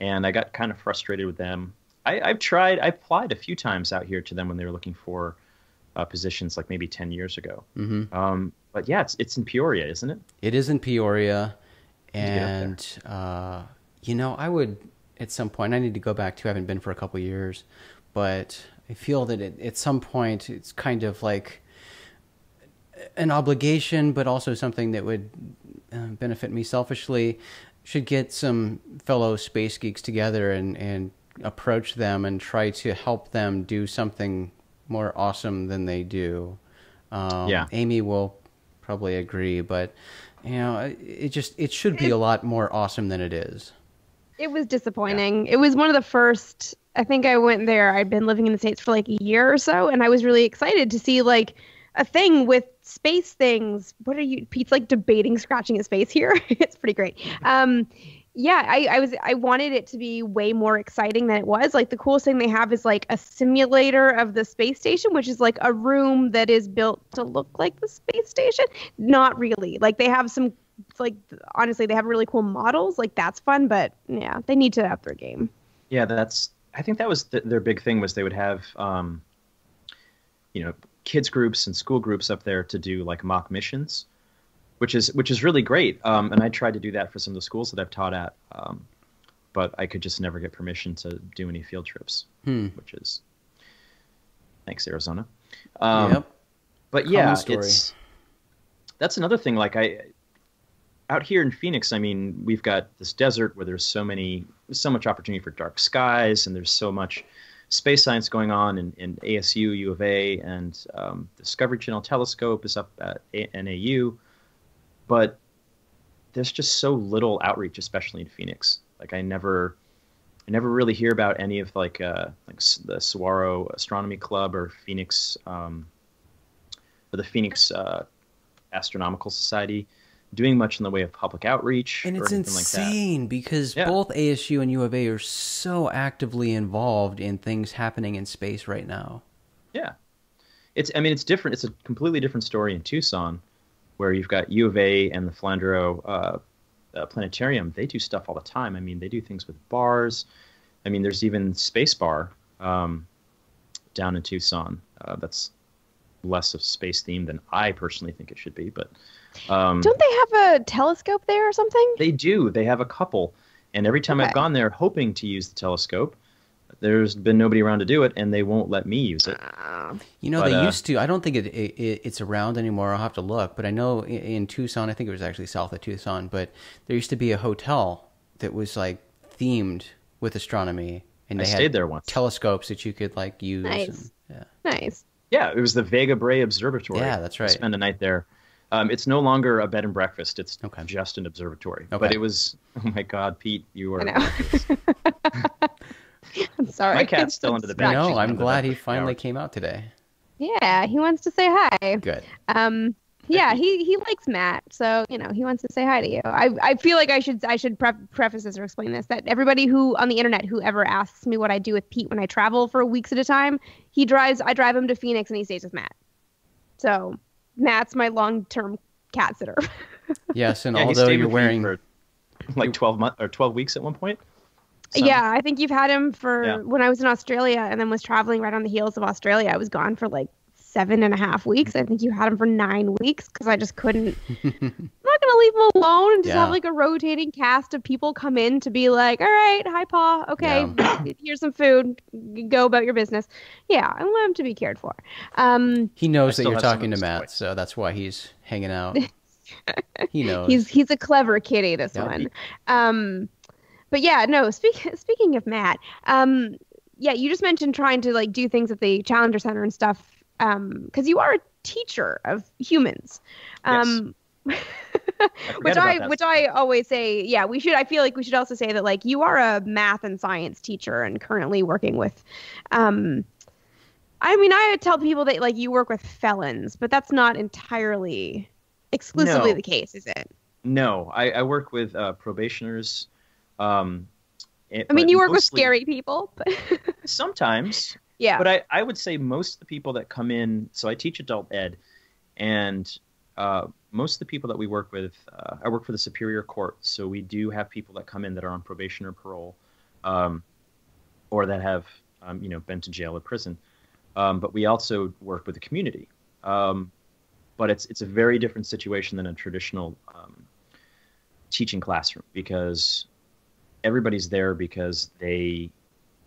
Speaker 4: and I got kind of frustrated with them. I, I've tried. I applied a few times out here to them when they were looking for uh, positions, like maybe ten years ago.
Speaker 3: hmm
Speaker 4: Um, but yeah, it's it's in Peoria, isn't it?
Speaker 3: It is in Peoria,
Speaker 4: to get up there.
Speaker 3: and uh, you know, I would at some point. I need to go back to. I haven't been for a couple years, but I feel that it, at some point it's kind of like an obligation, but also something that would uh, benefit me selfishly. Should get some fellow space geeks together and and approach them and try to help them do something more awesome than they do. Um,
Speaker 4: Yeah.
Speaker 3: Amy will probably agree, but you know, it- it just it should be a lot more awesome than it is.
Speaker 2: It was disappointing. It was one of the first. I think I went there. I'd been living in the states for like a year or so, and I was really excited to see like a thing with space things. What are you? Pete's like debating scratching his face here. it's pretty great. Um, yeah, I, I was. I wanted it to be way more exciting than it was. Like the coolest thing they have is like a simulator of the space station, which is like a room that is built to look like the space station. Not really. Like they have some like honestly they have really cool models like that's fun but yeah they need to up their game
Speaker 4: Yeah, that's. I think that was th- their big thing was they would have, um, you know, kids groups and school groups up there to do like mock missions, which is which is really great. Um, and I tried to do that for some of the schools that I've taught at, um, but I could just never get permission to do any field trips,
Speaker 3: Hmm.
Speaker 4: which is thanks Arizona. Um,
Speaker 3: yep.
Speaker 4: but yeah, it's that's another thing. Like I, out here in Phoenix, I mean, we've got this desert where there's so many, so much opportunity for dark skies, and there's so much space science going on in, in ASU, U of A, and um, Discovery Channel Telescope is up at NAU. But there's just so little outreach, especially in Phoenix. Like I never, I never really hear about any of like uh, like the Saguaro Astronomy Club or Phoenix, um, or the Phoenix uh, Astronomical Society doing much in the way of public outreach
Speaker 3: And
Speaker 4: or
Speaker 3: it's
Speaker 4: anything like that.
Speaker 3: insane because
Speaker 4: Yeah.
Speaker 3: both ASU and U of A are so actively involved in things happening in space right now.
Speaker 4: Yeah, it's. I mean, it's different. It's a completely different story in Tucson, where you've got U of A and the Flandreau uh, uh, Planetarium. They do stuff all the time. I mean, they do things with bars. I mean, there's even Space Bar um, down in Tucson. Uh, that's less of space themed than I personally think it should be, but um,
Speaker 2: don't they have a telescope there or something
Speaker 4: they do. They have a couple, and every time I've gone there hoping to use the telescope, there's been nobody around to do it, and they won't let me use it.
Speaker 2: Uh,
Speaker 3: You know,
Speaker 4: But,
Speaker 3: they
Speaker 4: uh,
Speaker 3: used to. I don't think it, it, it it's around anymore. I'll have to look. But I know in, in Tucson, I think it was actually south of Tucson, but there used to be a hotel that was like themed with astronomy, and
Speaker 4: I
Speaker 3: they
Speaker 4: stayed
Speaker 3: had
Speaker 4: there once.
Speaker 3: telescopes that you could like use.
Speaker 2: Nice.
Speaker 3: and- yeah.
Speaker 2: nice.
Speaker 4: Yeah, it was the Vega Bray Observatory.
Speaker 3: Yeah, that's
Speaker 4: I
Speaker 3: right.
Speaker 4: spent a night there. Um, it's no longer a bed and breakfast. It's
Speaker 3: Okay.
Speaker 4: just an observatory.
Speaker 3: Okay.
Speaker 4: But it was. Oh my God, Pete, you are.
Speaker 2: I know. I'm sorry.
Speaker 4: My cat's still under the bed. No,
Speaker 3: I'm glad he finally
Speaker 4: hours.
Speaker 3: came out today.
Speaker 2: Yeah, he wants to say hi.
Speaker 3: Good.
Speaker 2: Um, yeah, he he likes Matt, so you know he wants to say hi to you. I I feel like I should I should pref- preface this or explain this that everybody who on the internet who ever asks me what I do with Pete when I travel for weeks at a time, he drives I drive him to Phoenix and he stays with Matt. So Matt's my long term cat sitter.
Speaker 3: Yes, and
Speaker 4: Yeah,
Speaker 3: although you're wearing
Speaker 4: for like 12 months or 12 weeks at one point. Some-
Speaker 2: yeah, I think you've had him for
Speaker 4: Yeah.
Speaker 2: when I was in Australia and then was traveling right on the heels of Australia. I was gone for like seven and a half weeks. I think you had him for nine weeks because I just couldn't. I'm not gonna leave him alone and just
Speaker 3: Yeah.
Speaker 2: have like a rotating cast of people come in to be like, all right, hi, Pa. Okay, here's some food. Go about your business. Yeah, I want him to be cared for. Um,
Speaker 3: he knows that you're talking to Matt,
Speaker 4: toys.
Speaker 3: so that's why he's hanging out. he knows.
Speaker 2: he's he's a clever kitty. This
Speaker 3: Yeah.
Speaker 2: one. Um, but yeah, no. Speak, speaking of Matt, um, yeah, you just mentioned trying to like do things at the Challenger Center and stuff. Um, because you are a teacher of humans. Um.
Speaker 4: forget
Speaker 2: which I
Speaker 4: that.
Speaker 2: which I always say, yeah, we should. I feel like we should also say that like you are a math and science teacher and currently working with, um, I mean, I tell people that like you work with felons, but that's not entirely exclusively
Speaker 4: No.
Speaker 2: the case, is it?
Speaker 4: No, I, I work with uh, probationers. Um, it-
Speaker 2: I mean, you work with scary people, but
Speaker 4: Sometimes,
Speaker 2: yeah,
Speaker 4: but I, I would say most of the people that come in. So I teach adult ed, and uh, most of the people that we work with, uh, I work for the Superior Court. So we do have people that come in that are on probation or parole, um, or that have um, you know been to jail or prison. Um, but we also work with the community. Um, but it's it's a very different situation than a traditional um, teaching classroom because everybody's there because they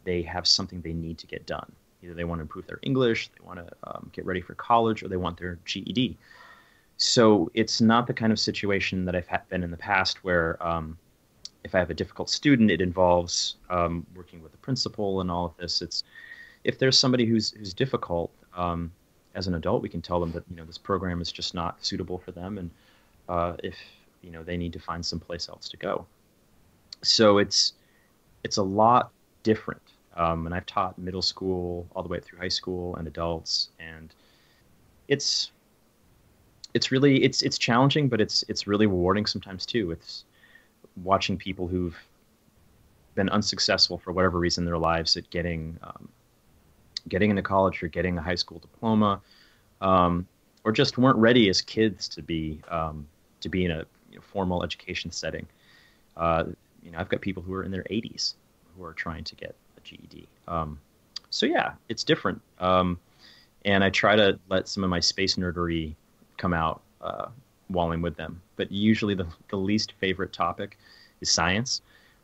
Speaker 4: they have something they need to get done. Either they want to improve their English, they want to um, get ready for college, or they want their GED. So it's not the kind of situation that I've been in the past where um, if I have a difficult student, it involves um, working with the principal and all of this. It's if there's somebody who's who's difficult um, as an adult, we can tell them that you know this program is just not suitable for them, and uh, if you know they need to find someplace else to go. So it's it's a lot different. Um, and I've taught middle school all the way through high school and adults, and it's it's really it's it's challenging, but it's it's really rewarding sometimes too. It's watching people who've been unsuccessful for whatever reason in their lives at getting um, getting into college or getting a high school diploma, um, or just weren't ready as kids to be um, to be in a you know, formal education setting. Uh, you know, I've got people who are in their 80s who are trying to get a GED. Um, so yeah, it's different. Um, and I try to let some of my space nerdery come out uh, while I'm with them. But usually the, the least favorite topic is science.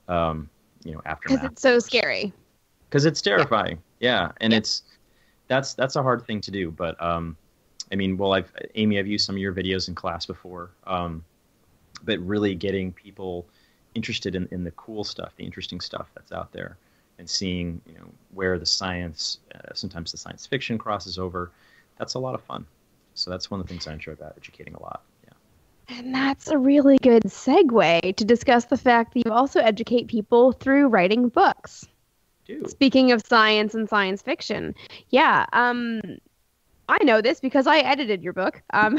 Speaker 4: Um, you know, after
Speaker 2: because it's so scary.
Speaker 4: because it's terrifying. Yeah, and
Speaker 2: Yeah.
Speaker 4: it's that's that's a hard thing to do. But um, I mean, well, I've Amy, I've used some of your videos in class before. Um, but really getting people interested in, in the cool stuff, the interesting stuff that's out there, and seeing you know where the science, uh, sometimes the science fiction crosses over. That's a lot of fun. So that's one of the things I enjoy about educating a lot. Yeah.
Speaker 2: And that's a really good segue to discuss the fact that you also educate people through writing books.
Speaker 4: Do
Speaker 2: Speaking of science and science fiction, yeah, um, I know this because I edited your book. Um,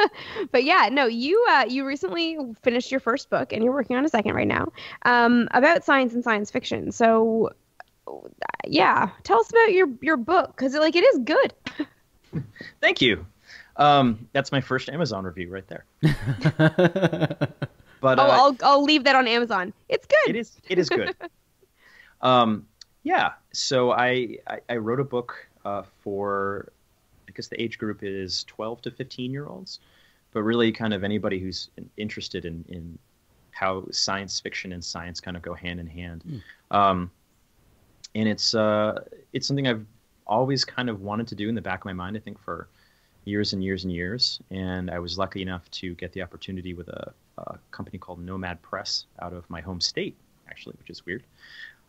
Speaker 2: but yeah, no, you uh, you recently finished your first book and you're working on a second right now um, about science and science fiction. So yeah, tell us about your your book because like it is good.
Speaker 4: Thank you. Um, that's my first Amazon review right there. But
Speaker 2: Oh,
Speaker 4: uh,
Speaker 2: I'll I'll leave that on Amazon. It's good.
Speaker 4: it is it is good. um, yeah. So I, I I wrote a book uh, for I guess the age group is 12 to 15 year olds, but really kind of anybody who's interested in in how science fiction and science kind of go hand in hand. Um, and it's uh, it's something I've always kind of wanted to do in the back of my mind. I think for years and years and years, and I was lucky enough to get the opportunity with a, a company called Nomad Press out of my home state, actually, which is weird.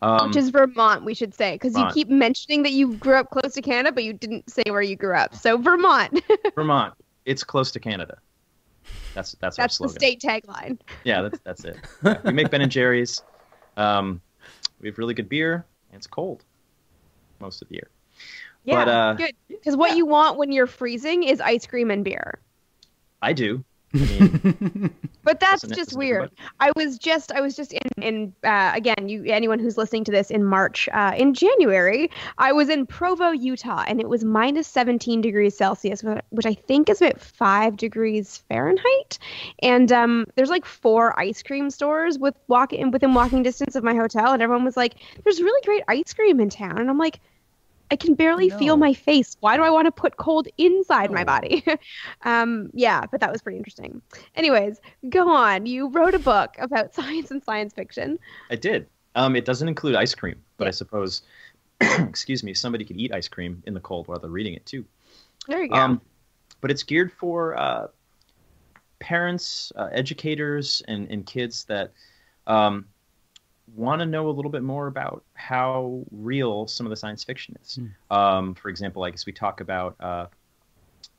Speaker 4: Um,
Speaker 2: Which is Vermont, we should say, because you keep mentioning that you grew up close to Canada, but you didn't say where you grew up. So Vermont,
Speaker 4: Vermont. It's close to Canada. That's that's, our
Speaker 2: that's the state tagline.
Speaker 4: Yeah, that's that's it. Yeah, we make Ben and Jerry's. Um, we have really good beer, and it's cold most of the year.
Speaker 2: Yeah,
Speaker 4: But, uh,
Speaker 2: good. Because what you want when you're freezing is ice cream and beer.
Speaker 4: I do. I mean,
Speaker 2: But that's just weird. I was just I was just in in uh, again you anyone who's listening to this in March uh, in January I was in Provo Utah and it was minus 17 degrees Celsius which I think is about five degrees Fahrenheit and um, there's like four ice cream stores with walk in within walking distance of my hotel and everyone was like there's really great ice cream in town and I'm like I can barely feel my face. Why do I want to put cold inside my body? um, yeah, but that was pretty interesting. Anyways, go on. You wrote a book about science and science fiction.
Speaker 4: I did. Um, it doesn't include ice cream, but
Speaker 2: Yeah.
Speaker 4: I suppose, excuse me, somebody could eat ice cream in the cold while they're reading it too.
Speaker 2: There you go.
Speaker 4: Um, but it's geared for uh, parents, uh, educators, and, and kids that um, want to know a little bit more about how real some of the science fiction is. Um, for example, I guess we talk about, uh,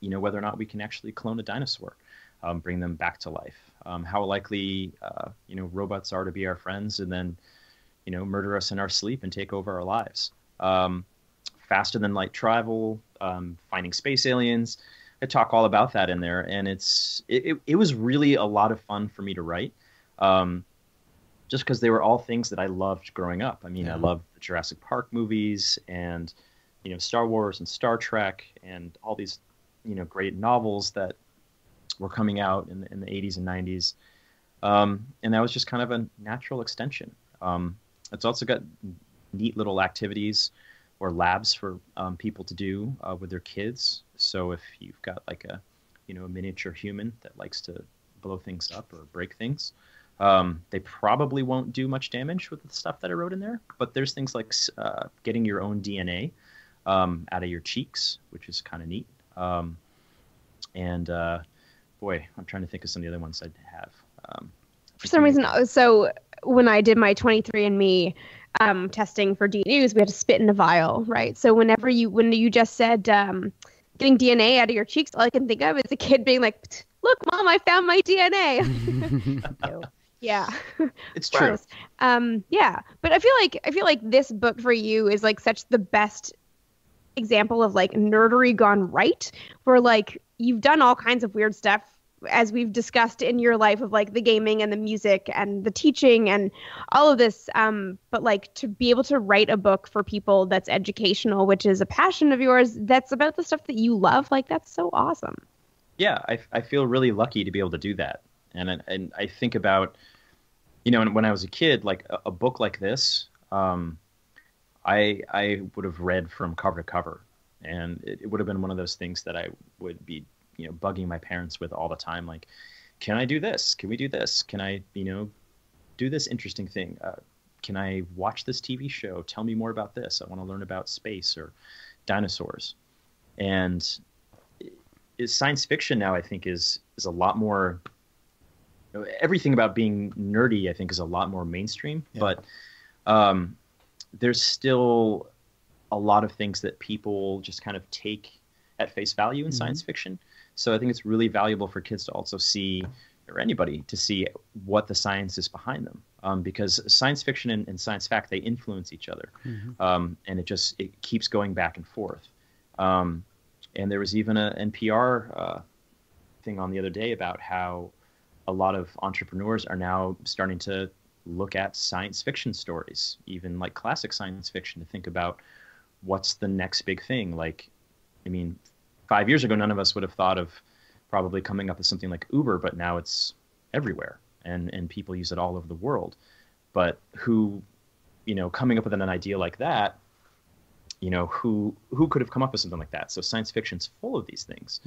Speaker 4: you know, whether or not we can actually clone a dinosaur, um, bring them back to life. Um, how likely, uh, you know, robots are to be our friends and then, you know, murder us in our sleep and take over our lives. Um, faster than light travel, um, finding space aliens. I talk all about that in there, and it's it, it, it was really a lot of fun for me to write, um, just because they were all things that I loved growing up. I mean, I loved the Jurassic Park movies, and you know, Star Wars and Star Trek, and all these you know great novels that were coming out in the, in the 80s and 90s, um, and that was just kind of a natural extension. Um, it's also got neat little activities or labs for um, people to do uh, with their kids. So if you've got like a, you know, a miniature human that likes to blow things up or break things, um, they probably won't do much damage with the stuff that I wrote in there. But there's things like uh, getting your own DNA um, out of your cheeks, which is kind of neat. Um, and uh, boy, I'm trying to think of some of the other ones I'd have. Um,
Speaker 2: For some reason, uh, so when I did my 23andMe um, testing for DNAs, we had to spit in a vial, right? So whenever you when you just said um, getting DNA out of your cheeks, all I can think of is a kid being like, "Look, mom, I found my DNA." Yeah.
Speaker 4: it's true.
Speaker 2: Um, yeah, but I feel like I feel like this book for you is like such the best example of like nerdery gone right, where like you've done all kinds of weird stuff as we've discussed in your life of like the gaming and the music and the teaching and all of this um but like to be able to write a book for people that's educational which is a passion of yours that's about the stuff that you love like that's so awesome
Speaker 4: yeah, I, I feel really lucky to be able to do that. And and I think about, you know, when I was a kid, like a, a book like this, um, I I would have read from cover to cover, and it, it would have been one of those things that I would be, you know, bugging my parents with all the time, like, can I do this? Can we do this? Can I, you know, do this interesting thing? Uh, can I watch this TV show? Tell me more about this. I want to learn about space or dinosaurs. And science fiction now I think is is a lot more know, everything about being nerdy I think is a lot more mainstream
Speaker 3: Yeah.
Speaker 4: but um, there's still a lot of things that people just kind of take at face value in science fiction. So I think it's really valuable for kids to also see or anybody to see what the science is behind them. Um, because science fiction and, and science fact they influence each other. Um, and it just it keeps going back and forth. Um, and there was even a NPR uh, thing on the other day about how a lot of entrepreneurs are now starting to look at science fiction stories, even like classic science fiction, to think about what's the next big thing. Like, I mean, five years ago, none of us would have thought of probably coming up with something like Uber, but now it's everywhere, and and people use it all over the world. But who, you know, coming up with an idea like that you know who who could have come up with something like that so science fiction's full of these things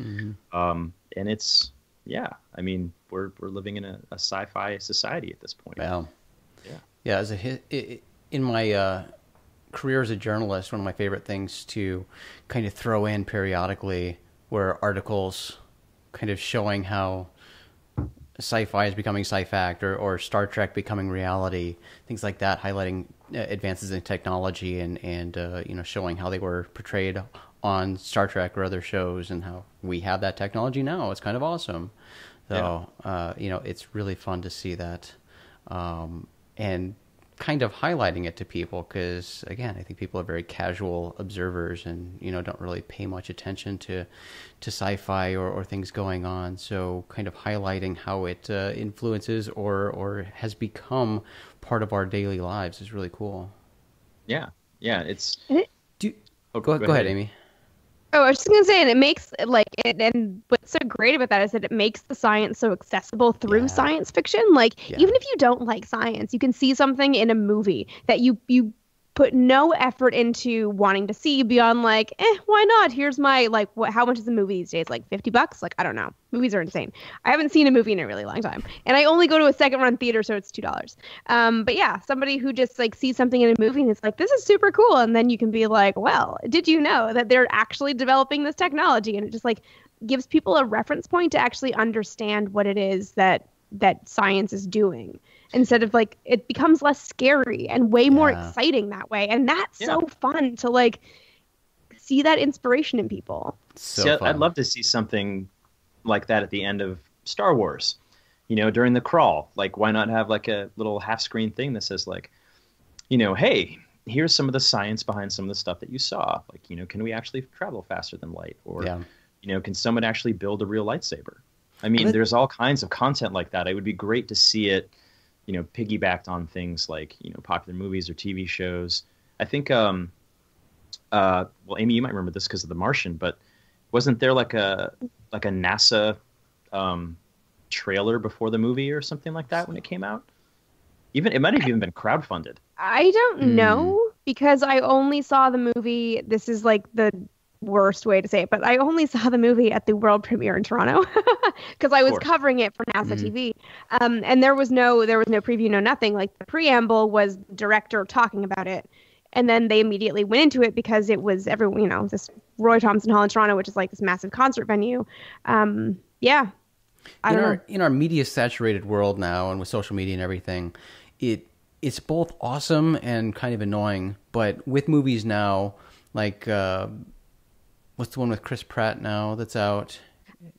Speaker 4: um, and it's yeah i mean we're we're living in a, a sci-fi society at this point
Speaker 3: Wow.
Speaker 4: Yeah.
Speaker 3: Yeah. As a in my uh, career as a journalist, one of my favorite things to kind of throw in periodically were articles kind of showing how sci-fi is becoming sci-fact or, or Star Trek becoming reality, things like that, highlighting uh, advances in technology and and uh, you know showing how they were portrayed on Star Trek or other shows and how we have that technology now. It's kind of awesome. So uh, you know, it's really fun to see that, um, and kind of highlighting it to people because again, I think people are very casual observers and you know don't really pay much attention to to sci-fi or, or things going on. So kind of highlighting how it uh, influences or or has become part of our daily lives is really cool.
Speaker 4: Yeah, yeah. It's
Speaker 3: Do
Speaker 4: oh,
Speaker 3: go, go ahead, Amy.
Speaker 2: Oh, I was just gonna say, and it makes like it, and what's so great about that is that it makes the science so accessible through
Speaker 3: Yeah.
Speaker 2: science fiction. Like
Speaker 3: Yeah.
Speaker 2: even if you don't like science, you can see something in a movie that you you put no effort into wanting to see beyond like, eh, why not? Here's my like, what? How much is a movie these days? Like fifty bucks? Like I don't know. Movies are insane. I haven't seen a movie in a really long time, and I only go to a second run theater, so it's two dollars. Um, but yeah, somebody who just like sees something in a movie and it's like, this is super cool, and then you can be like, well, did you know that they're actually developing this technology? And it just like gives people a reference point to actually understand what it is that that science is doing instead of like it becomes less scary and way more exciting that way and that's
Speaker 4: Yeah.
Speaker 2: so fun to like see that inspiration in people
Speaker 3: So
Speaker 4: See, I-
Speaker 3: fun.
Speaker 4: I'd love to see something like that at the end of Star Wars. You know, during the crawl, like why not have like a little half-screen thing that says like, you know, hey, here's some of the science behind some of the stuff that you saw. Like, you know, can we actually travel faster than light? Or,
Speaker 3: Yeah.
Speaker 4: you know, can someone actually build a real lightsaber? I mean,
Speaker 3: But-
Speaker 4: there's all kinds of content like that. It would be great to see it, you know, piggybacked on things like you know popular movies or TV shows. I think, um, uh, well, Amy, you might remember this because of The Martian, but wasn't there like a like a NASA um, trailer before the movie or something like that when it came out? Even it might have even been crowdfunded.
Speaker 2: I don't
Speaker 3: Hmm.
Speaker 2: know because I only saw the movie. This is like the worst way to say it, but I only saw the movie at the world premiere in Toronto because I was covering it for NASA
Speaker 3: Mhm.
Speaker 2: TV. Um, and there was no there was no preview, no nothing. Like the preamble was the director talking about it, and then they immediately went into it because it was everyone, you know, this Roy Thomson Hall in Toronto, which is like this massive concert venue. Um, yeah, I
Speaker 3: in
Speaker 2: don't
Speaker 3: our
Speaker 2: know.
Speaker 3: in our media saturated world now and with social media and everything, it it's both awesome and kind of annoying. But with movies now, like uh, what's the one with Chris Pratt now that's out?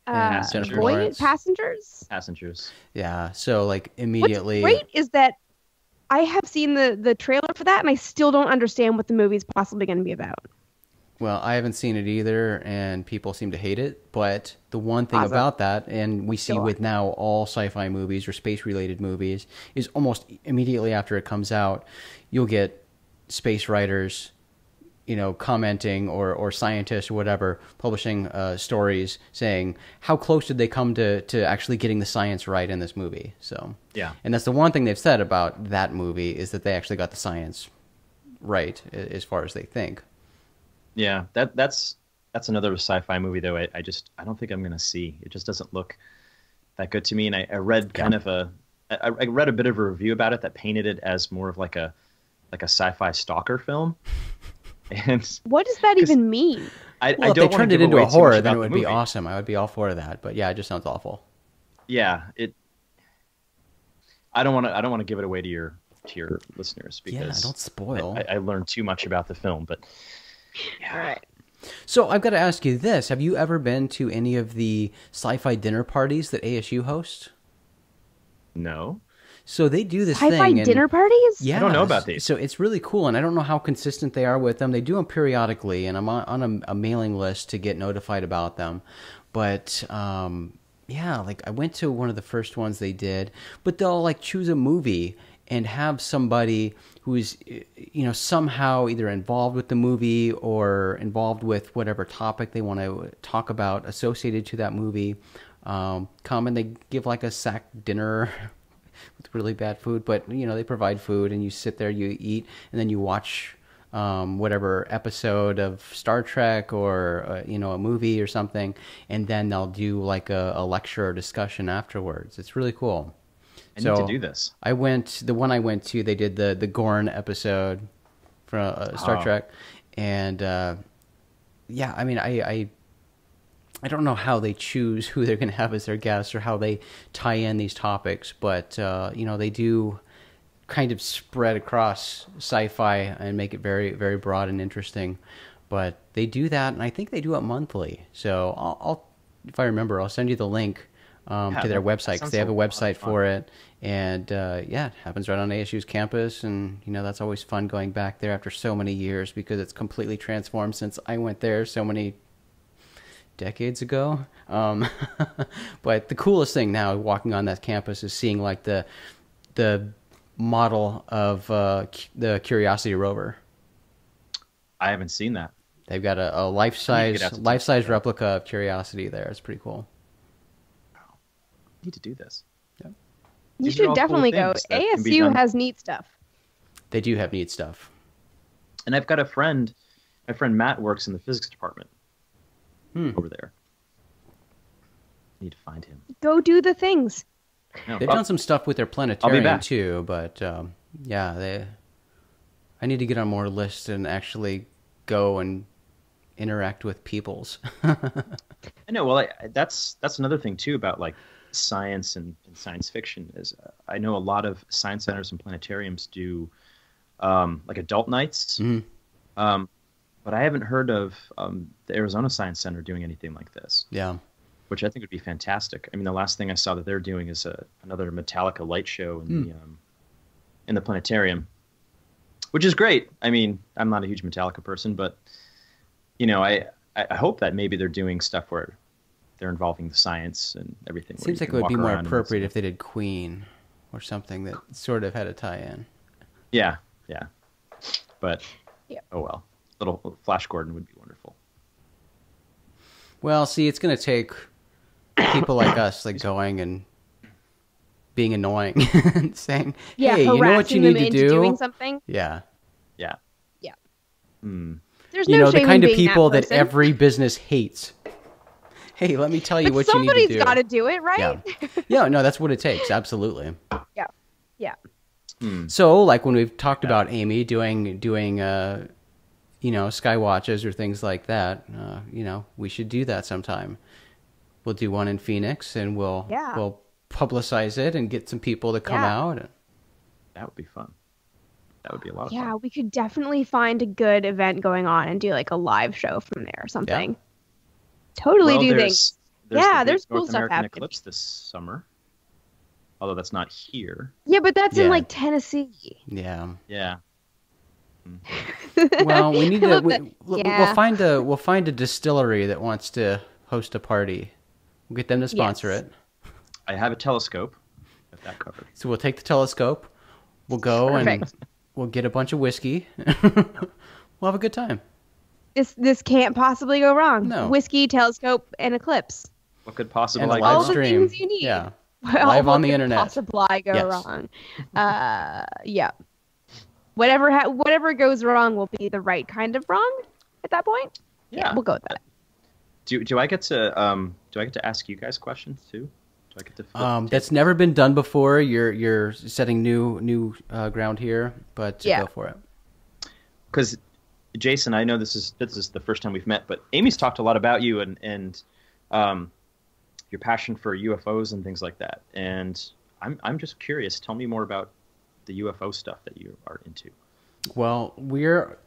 Speaker 2: Uh,
Speaker 3: and Jennifer
Speaker 2: Voyage
Speaker 3: Lawrence.
Speaker 2: passengers.
Speaker 4: Passengers.
Speaker 3: Yeah, so like immediately.
Speaker 2: What's great is that I have seen the the trailer for that, and I still don't understand what the movie's possibly going to be about.
Speaker 3: Well, I haven't seen it either, and people seem to hate it. But the one thing
Speaker 2: Awesome.
Speaker 3: about that, and we see
Speaker 2: Go
Speaker 3: with now all sci-fi movies or space-related movies, is almost immediately after it comes out, you'll get space writers, you know, commenting or or scientists or whatever publishing uh, stories saying how close did they come to to actually getting the science right in this movie. So
Speaker 4: Yeah.
Speaker 3: and that's the one thing they've said about that movie is that they actually got the science right as far as they think.
Speaker 4: Yeah, that that's that's another sci-fi movie though. I, I just I don't think I'm gonna see. It just doesn't look that good to me. And I, I read kind of a I, I read a bit of a review about it that painted it as more of like a like a sci-fi stalker film. And
Speaker 2: What does that even mean?
Speaker 4: I,
Speaker 3: Well,
Speaker 4: I
Speaker 3: if they
Speaker 4: don't want
Speaker 3: turned it into a horror, then it
Speaker 4: the
Speaker 3: would be awesome. I would be all for that. But yeah, it just sounds awful.
Speaker 4: Yeah, it. I don't want to. I don't want to give it away to your to your listeners because
Speaker 3: Yeah,
Speaker 4: because
Speaker 3: don't spoil.
Speaker 4: I, I learned too much about the film. But
Speaker 2: All right.
Speaker 3: So I've got to ask you this: Have you ever been to any of the sci-fi dinner parties that ASU hosts?
Speaker 4: no,
Speaker 3: So they do this
Speaker 2: Sci-fi
Speaker 3: thing. and-
Speaker 2: dinner parties?
Speaker 3: Yeah,
Speaker 4: I don't know about these.
Speaker 3: So it's really cool, and I don't know how consistent they are with them. They do them periodically, and I'm on, on a, a mailing list to get notified about them. But um, yeah, like I went to one of the first ones they did, but they'll like choose a movie and have somebody who's you know somehow either involved with the movie or involved with whatever topic they want to talk about associated to that movie um, come and they give like a sack dinner with really bad food, but you know they provide food, and you sit there, you eat, and then you watch um, whatever episode of Star Trek or uh, you know a movie or something, and then they'll do like a, a lecture or discussion afterwards. It's really cool.
Speaker 4: I need to do this.
Speaker 3: I went the one I went to. They did the the Gorn episode, from uh, Star
Speaker 4: Oh.
Speaker 3: Trek, and uh, yeah, I mean, I, I I don't know how they choose who they're going to have as their guests or how they tie in these topics, but uh, you know they do kind of spread across sci-fi and make it very very broad and interesting. But they do that, and I think they do it monthly. So I'll, I'll if I remember, I'll send you the link um,
Speaker 4: Yeah,
Speaker 3: to their website because they have a
Speaker 4: a lot of
Speaker 3: website for it, and uh, yeah, it happens right on ASU's campus, and you know that's always fun going back there after so many years because it's completely transformed since I went there so many decades ago. Um, but the coolest thing now, walking on that campus, is seeing like the the model of uh, the Curiosity rover.
Speaker 4: I haven't seen that.
Speaker 3: They've got a, a life size
Speaker 4: get out to
Speaker 3: life size
Speaker 4: check it out.
Speaker 3: replica of Curiosity there. It's pretty cool.
Speaker 4: need to do this.
Speaker 2: You
Speaker 4: These
Speaker 2: should
Speaker 4: all cool
Speaker 2: definitely go.
Speaker 4: things that can be
Speaker 2: ASU has neat stuff.
Speaker 3: They do have neat stuff.
Speaker 4: And I've got a friend, my friend Matt works in the physics department
Speaker 3: Hmm.
Speaker 4: over there. Need to find him.
Speaker 2: Go do the things.
Speaker 4: No,
Speaker 3: They've
Speaker 4: oh,
Speaker 3: done some stuff with their planetarium too, but um, yeah, they. I need to get on more lists and actually go and interact with peoples.
Speaker 4: I know. Well, I, I- that's that's another thing too about like science and, and science fiction is uh, I know a lot of science centers and planetariums do um, like adult nights,
Speaker 3: Mhm.
Speaker 4: um, but I haven't heard of um, the Arizona Science Center doing anything like this,
Speaker 3: yeah,
Speaker 4: which I think would be fantastic. I mean, the last thing I saw that they're doing is a, another Metallica light show in the um, in the planetarium, which is great. I mean, I'm not a huge Metallica person, but you know, I I I hope that maybe they're doing stuff where they're involving the science and everything. where
Speaker 3: seems like it would be more appropriate if they did Queen or something that sort of had a tie-in.
Speaker 4: Yeah, yeah, but
Speaker 2: Yeah.
Speaker 4: oh well. Little Flash Gordon would be wonderful.
Speaker 3: Well, see, it's going to take people like us, like going and being annoying and saying,
Speaker 2: Yeah,
Speaker 3: "Hey, you know what you need to
Speaker 2: into
Speaker 3: do?"
Speaker 2: doing something.
Speaker 3: Yeah,
Speaker 4: Yeah.
Speaker 2: Yeah.
Speaker 4: Hmm.
Speaker 2: There's
Speaker 3: you
Speaker 2: no
Speaker 3: know the kind
Speaker 2: in
Speaker 3: of people that,
Speaker 2: person.
Speaker 3: every business hates. Hey, let me tell you
Speaker 2: But
Speaker 3: what you need to
Speaker 2: somebody's
Speaker 3: do.
Speaker 2: got to do it, right?
Speaker 3: Yeah. yeah, no, that's what it takes. Absolutely.
Speaker 2: Yeah. Yeah.
Speaker 4: Hmm.
Speaker 3: So, like when we've talked about Amy doing doing uh, you know sky watches or things like that, uh, you know, we should do that sometime. We'll do one in Phoenix, and we'll
Speaker 2: Yeah.
Speaker 3: we'll publicize it and get some people to come
Speaker 2: Yeah.
Speaker 3: out.
Speaker 4: That would be fun. That would be a lot of
Speaker 2: Yeah,
Speaker 4: fun.
Speaker 2: we could definitely find a good event going on and do like a live show from there or something. Totally
Speaker 4: Well,
Speaker 2: do
Speaker 4: there's,
Speaker 2: things. Yeah,
Speaker 4: the big
Speaker 2: there's cool
Speaker 4: North
Speaker 2: stuff
Speaker 4: American
Speaker 2: happening.
Speaker 4: Eclipse this summer. Although that's not here.
Speaker 2: Yeah, but that's
Speaker 3: Yeah.
Speaker 2: in like Tennessee.
Speaker 3: Yeah.
Speaker 4: Yeah.
Speaker 3: Well, we need to. We,
Speaker 2: that.
Speaker 3: we'll,
Speaker 2: Yeah.
Speaker 3: we'll find a we'll find a distillery that wants to host a party. We'll get them to sponsor
Speaker 2: Yes.
Speaker 3: it.
Speaker 4: I have a telescope. If that covered.
Speaker 3: So we'll take the telescope. We'll go and we'll get a bunch of whiskey. we'll have a good time.
Speaker 2: This this can't possibly go wrong.
Speaker 3: No.
Speaker 2: Whiskey, telescope, and eclipse.
Speaker 4: What could possibly
Speaker 3: And
Speaker 4: go
Speaker 3: live
Speaker 2: All
Speaker 4: wrong?
Speaker 2: the things you need.
Speaker 3: Yeah.
Speaker 2: Well,
Speaker 3: Live
Speaker 2: what
Speaker 3: on the
Speaker 2: could
Speaker 3: internet.
Speaker 2: Possibly go
Speaker 3: Yes.
Speaker 2: wrong. Uh, yeah. Whatever ha- whatever goes wrong will be the right kind of wrong at that point.
Speaker 4: Yeah.
Speaker 2: we'll go with that.
Speaker 4: Do do I get to um do I get to ask you guys questions too? Do I get to flip
Speaker 3: Um, that's
Speaker 4: table?
Speaker 3: never been done before. You're you're setting new new uh, ground here, but
Speaker 2: Yeah.
Speaker 3: go for it.
Speaker 4: because Jason, I know this is this is the first time we've met, but Amy's talked a lot about you and and um, your passion for UFOs and things like that. And I'm I'm just curious. Tell me more about the UFO stuff that you are into.
Speaker 3: Well, we're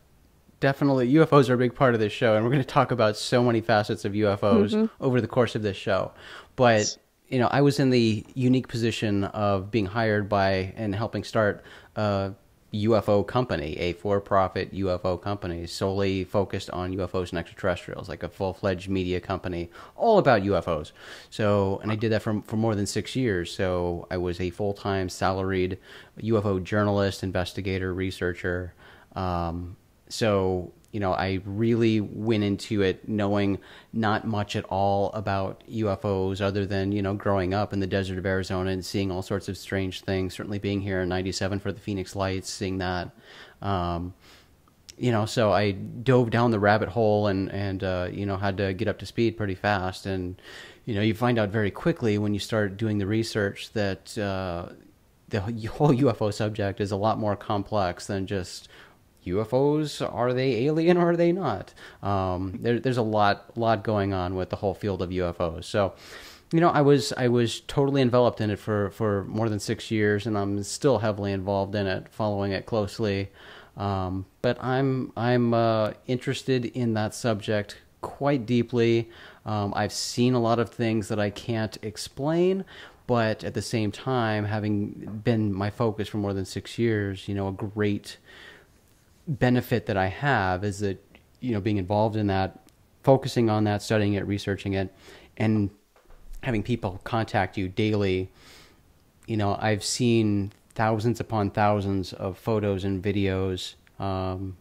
Speaker 3: definitely UFOs are a big part of this show, and we're going to talk about so many facets of UFOs mm-hmm. over the course of this show. But you know, I was in the unique position of being hired by and helping start a UFO company, a for-profit UFO company, solely focused on UFOs and extraterrestrials, like a full-fledged media company, all about UFOs. So, and I did that for for more than six years. So, I was a full-time salaried UFO journalist, investigator, researcher. Um, so, you know, I really went into it knowing not much at all about UFOs other than, you know, growing up in the desert of Arizona and seeing all sorts of strange things. Certainly being here in 97 for the Phoenix Lights, seeing that. Um, you know, so I dove down the rabbit hole and, and uh, you know, had to get up to speed pretty fast. And, you know, you find out very quickly when you start doing the research that uh, the whole UFO subject is a lot more complex than just UFOs are they alien or are they not? Um, there, there's a lot lot going on with the whole field of UFOs. So, you know, I was I was totally enveloped in it for for more than six years, and I'm still heavily involved in it, following it closely. Um, but I'm I'm uh, interested in that subject quite deeply. Um, I've seen a lot of things that I can't explain, but at the same time, having been my focus for more than six years, you know, a great benefit that I have is that you know being involved in that, focusing on that, studying it, researching it, and having people contact you daily. You know, I've seen thousands upon thousands of photos and videos, um,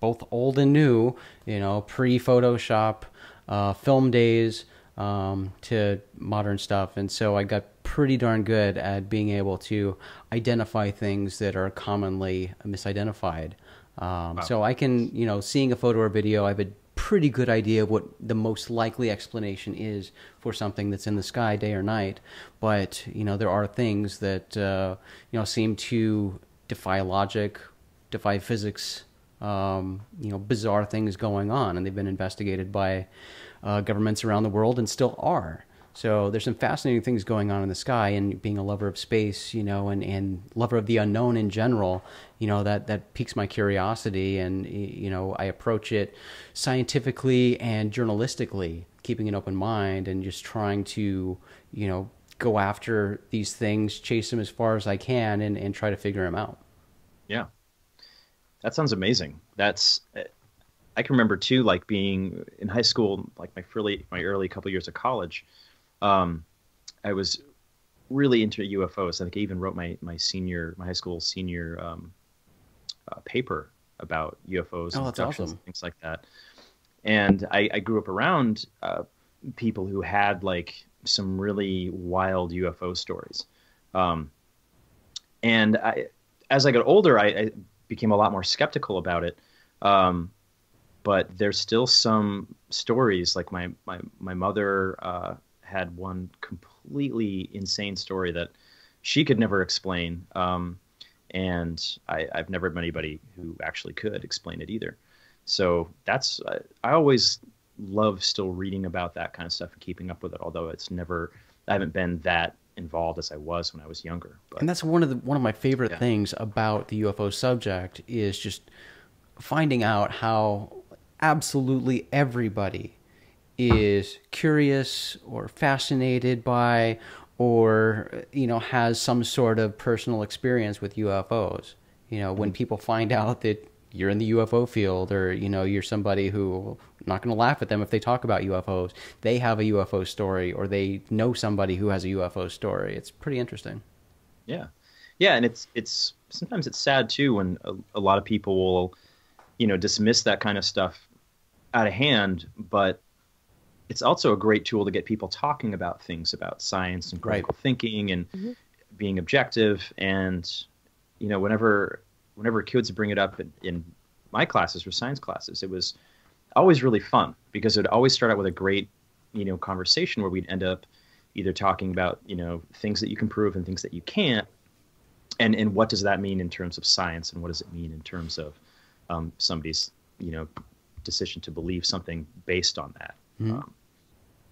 Speaker 3: both old and new. You know, pre Photoshop, uh, film days um, to modern stuff, and so I got pretty darn good at being able to identify things that are commonly misidentified. Um, wow. So I can, you know, seeing a photo or video, I have a pretty good idea of what the most likely explanation is for something that's in the sky day or night. But you know, there are things that uh, you know seem to defy logic, defy physics. Um, you know, bizarre things going on, and they've been investigated by uh, governments around the world and still are. So there's some fascinating things going on in the sky, and being a lover of space, you know, and, and lover of the unknown in general, you know, that that piques my curiosity, and you know, I approach it scientifically and journalistically, keeping an open mind, and just trying to, you know, go after these things, chase them as far as I can, and and try to figure them out.
Speaker 4: Yeah, that sounds amazing. That's eh, I can remember too, like being in high school, like my early my early couple years of college um, I was really into UFOs. I think I even wrote my my senior my high school senior um, uh, paper about UFOs
Speaker 3: oh, and awesome.
Speaker 4: things like that. And I, I grew up around uh, people who had like some really wild UFO stories. Um, and I, as I got older, I, I, became a lot more skeptical about it. Um, but there's still some stories like my my my mother uh, had one completely insane story that she could never explain. Um, and I, have never met anybody who actually could explain it either. So that's I, I, always love still reading about that kind of stuff and keeping up with it. Although it's never I haven't been that involved as I was when I was younger.
Speaker 3: But, and that's one of the one of my favorite yeah. things about the UFO subject is just finding out how absolutely everybody is curious or fascinated by or you know has some sort of personal experience with UFOs. You know, when mm-hmm. people find out that you're in the UFO field or you know you're somebody who I'm not going to laugh at them if they talk about UFOs. They have a UFO story or they know somebody who has a UFO story. It's pretty interesting.
Speaker 4: Yeah. Yeah, and it's it's sometimes it's sad too when a, a lot of people will you know dismiss that kind of stuff out of hand, but it's also a great tool to get people talking about things about science and critical right. thinking and mm-hmm. being objective. And you know, whenever whenever kids bring it up in, in my classes or science classes, it was always really fun because it would always start out with a great you know conversation where we'd end up either talking about you know things that you can prove and things that you can't and and what does that mean in terms of science and what does it mean in terms of um, somebody's you know decision to believe something based on that Mm-hmm. Um,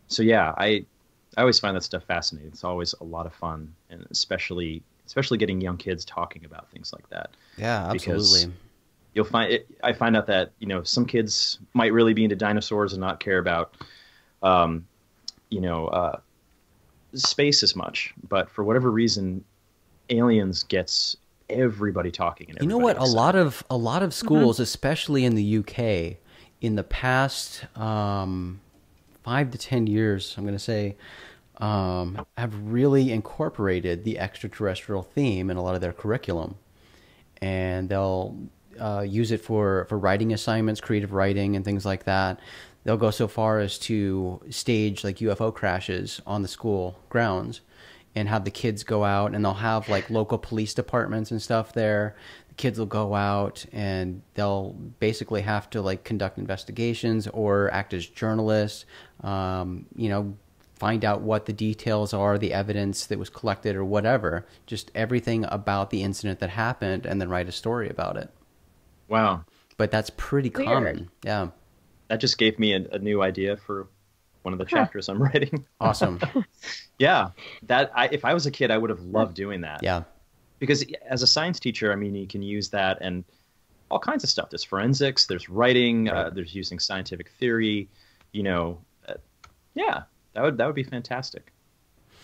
Speaker 4: so yeah, I I always find that stuff fascinating. It's always a lot of fun, and especially especially getting young kids talking about things like that.
Speaker 3: Yeah, absolutely.
Speaker 4: You'll find it. I find out that you know some kids might really be into dinosaurs and not care about, um, you know, uh, space as much. But for whatever reason, aliens gets everybody talking. And
Speaker 3: you know what? A lot of a lot of schools, mm-hmm. especially in the UK, in the past. Um, five to ten years, I'm going to say, um, have really incorporated the extraterrestrial theme in a lot of their curriculum, and they'll uh, use it for for writing assignments, creative writing, and things like that. They'll go so far as to stage like UFO crashes on the school grounds and have the kids go out and they'll have like local police departments and stuff there kids will go out and they'll basically have to like conduct investigations or act as journalists um, you know find out what the details are the evidence that was collected or whatever just everything about the incident that happened and then write a story about it
Speaker 4: Wow.
Speaker 3: but that's pretty
Speaker 2: Weird.
Speaker 3: common. Yeah,
Speaker 4: That just gave me a, a new idea for one of the chapters I'm writing.
Speaker 3: awesome.
Speaker 4: yeah. That I, if I was a kid, I would have loved doing that.
Speaker 3: yeah,
Speaker 4: because as a science teacher, I mean, you can use that and all kinds of stuff. There's forensics, there's writing, uh, there's using scientific theory. You know, uh, yeah, that would that would be fantastic.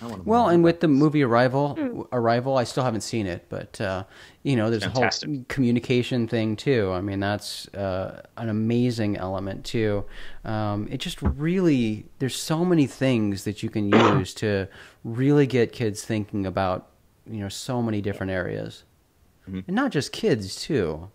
Speaker 3: Well, and
Speaker 4: about
Speaker 3: with the movie Arrival,
Speaker 2: Hmm.
Speaker 3: Arrival, I still haven't seen it, but uh, you know, there's a whole communication thing too. I mean, that's uh, an amazing element too. Um, it just really, there's so many things that you can use to really get kids thinking about, you know, so many different areas,
Speaker 4: Mhm.
Speaker 3: and not just kids too.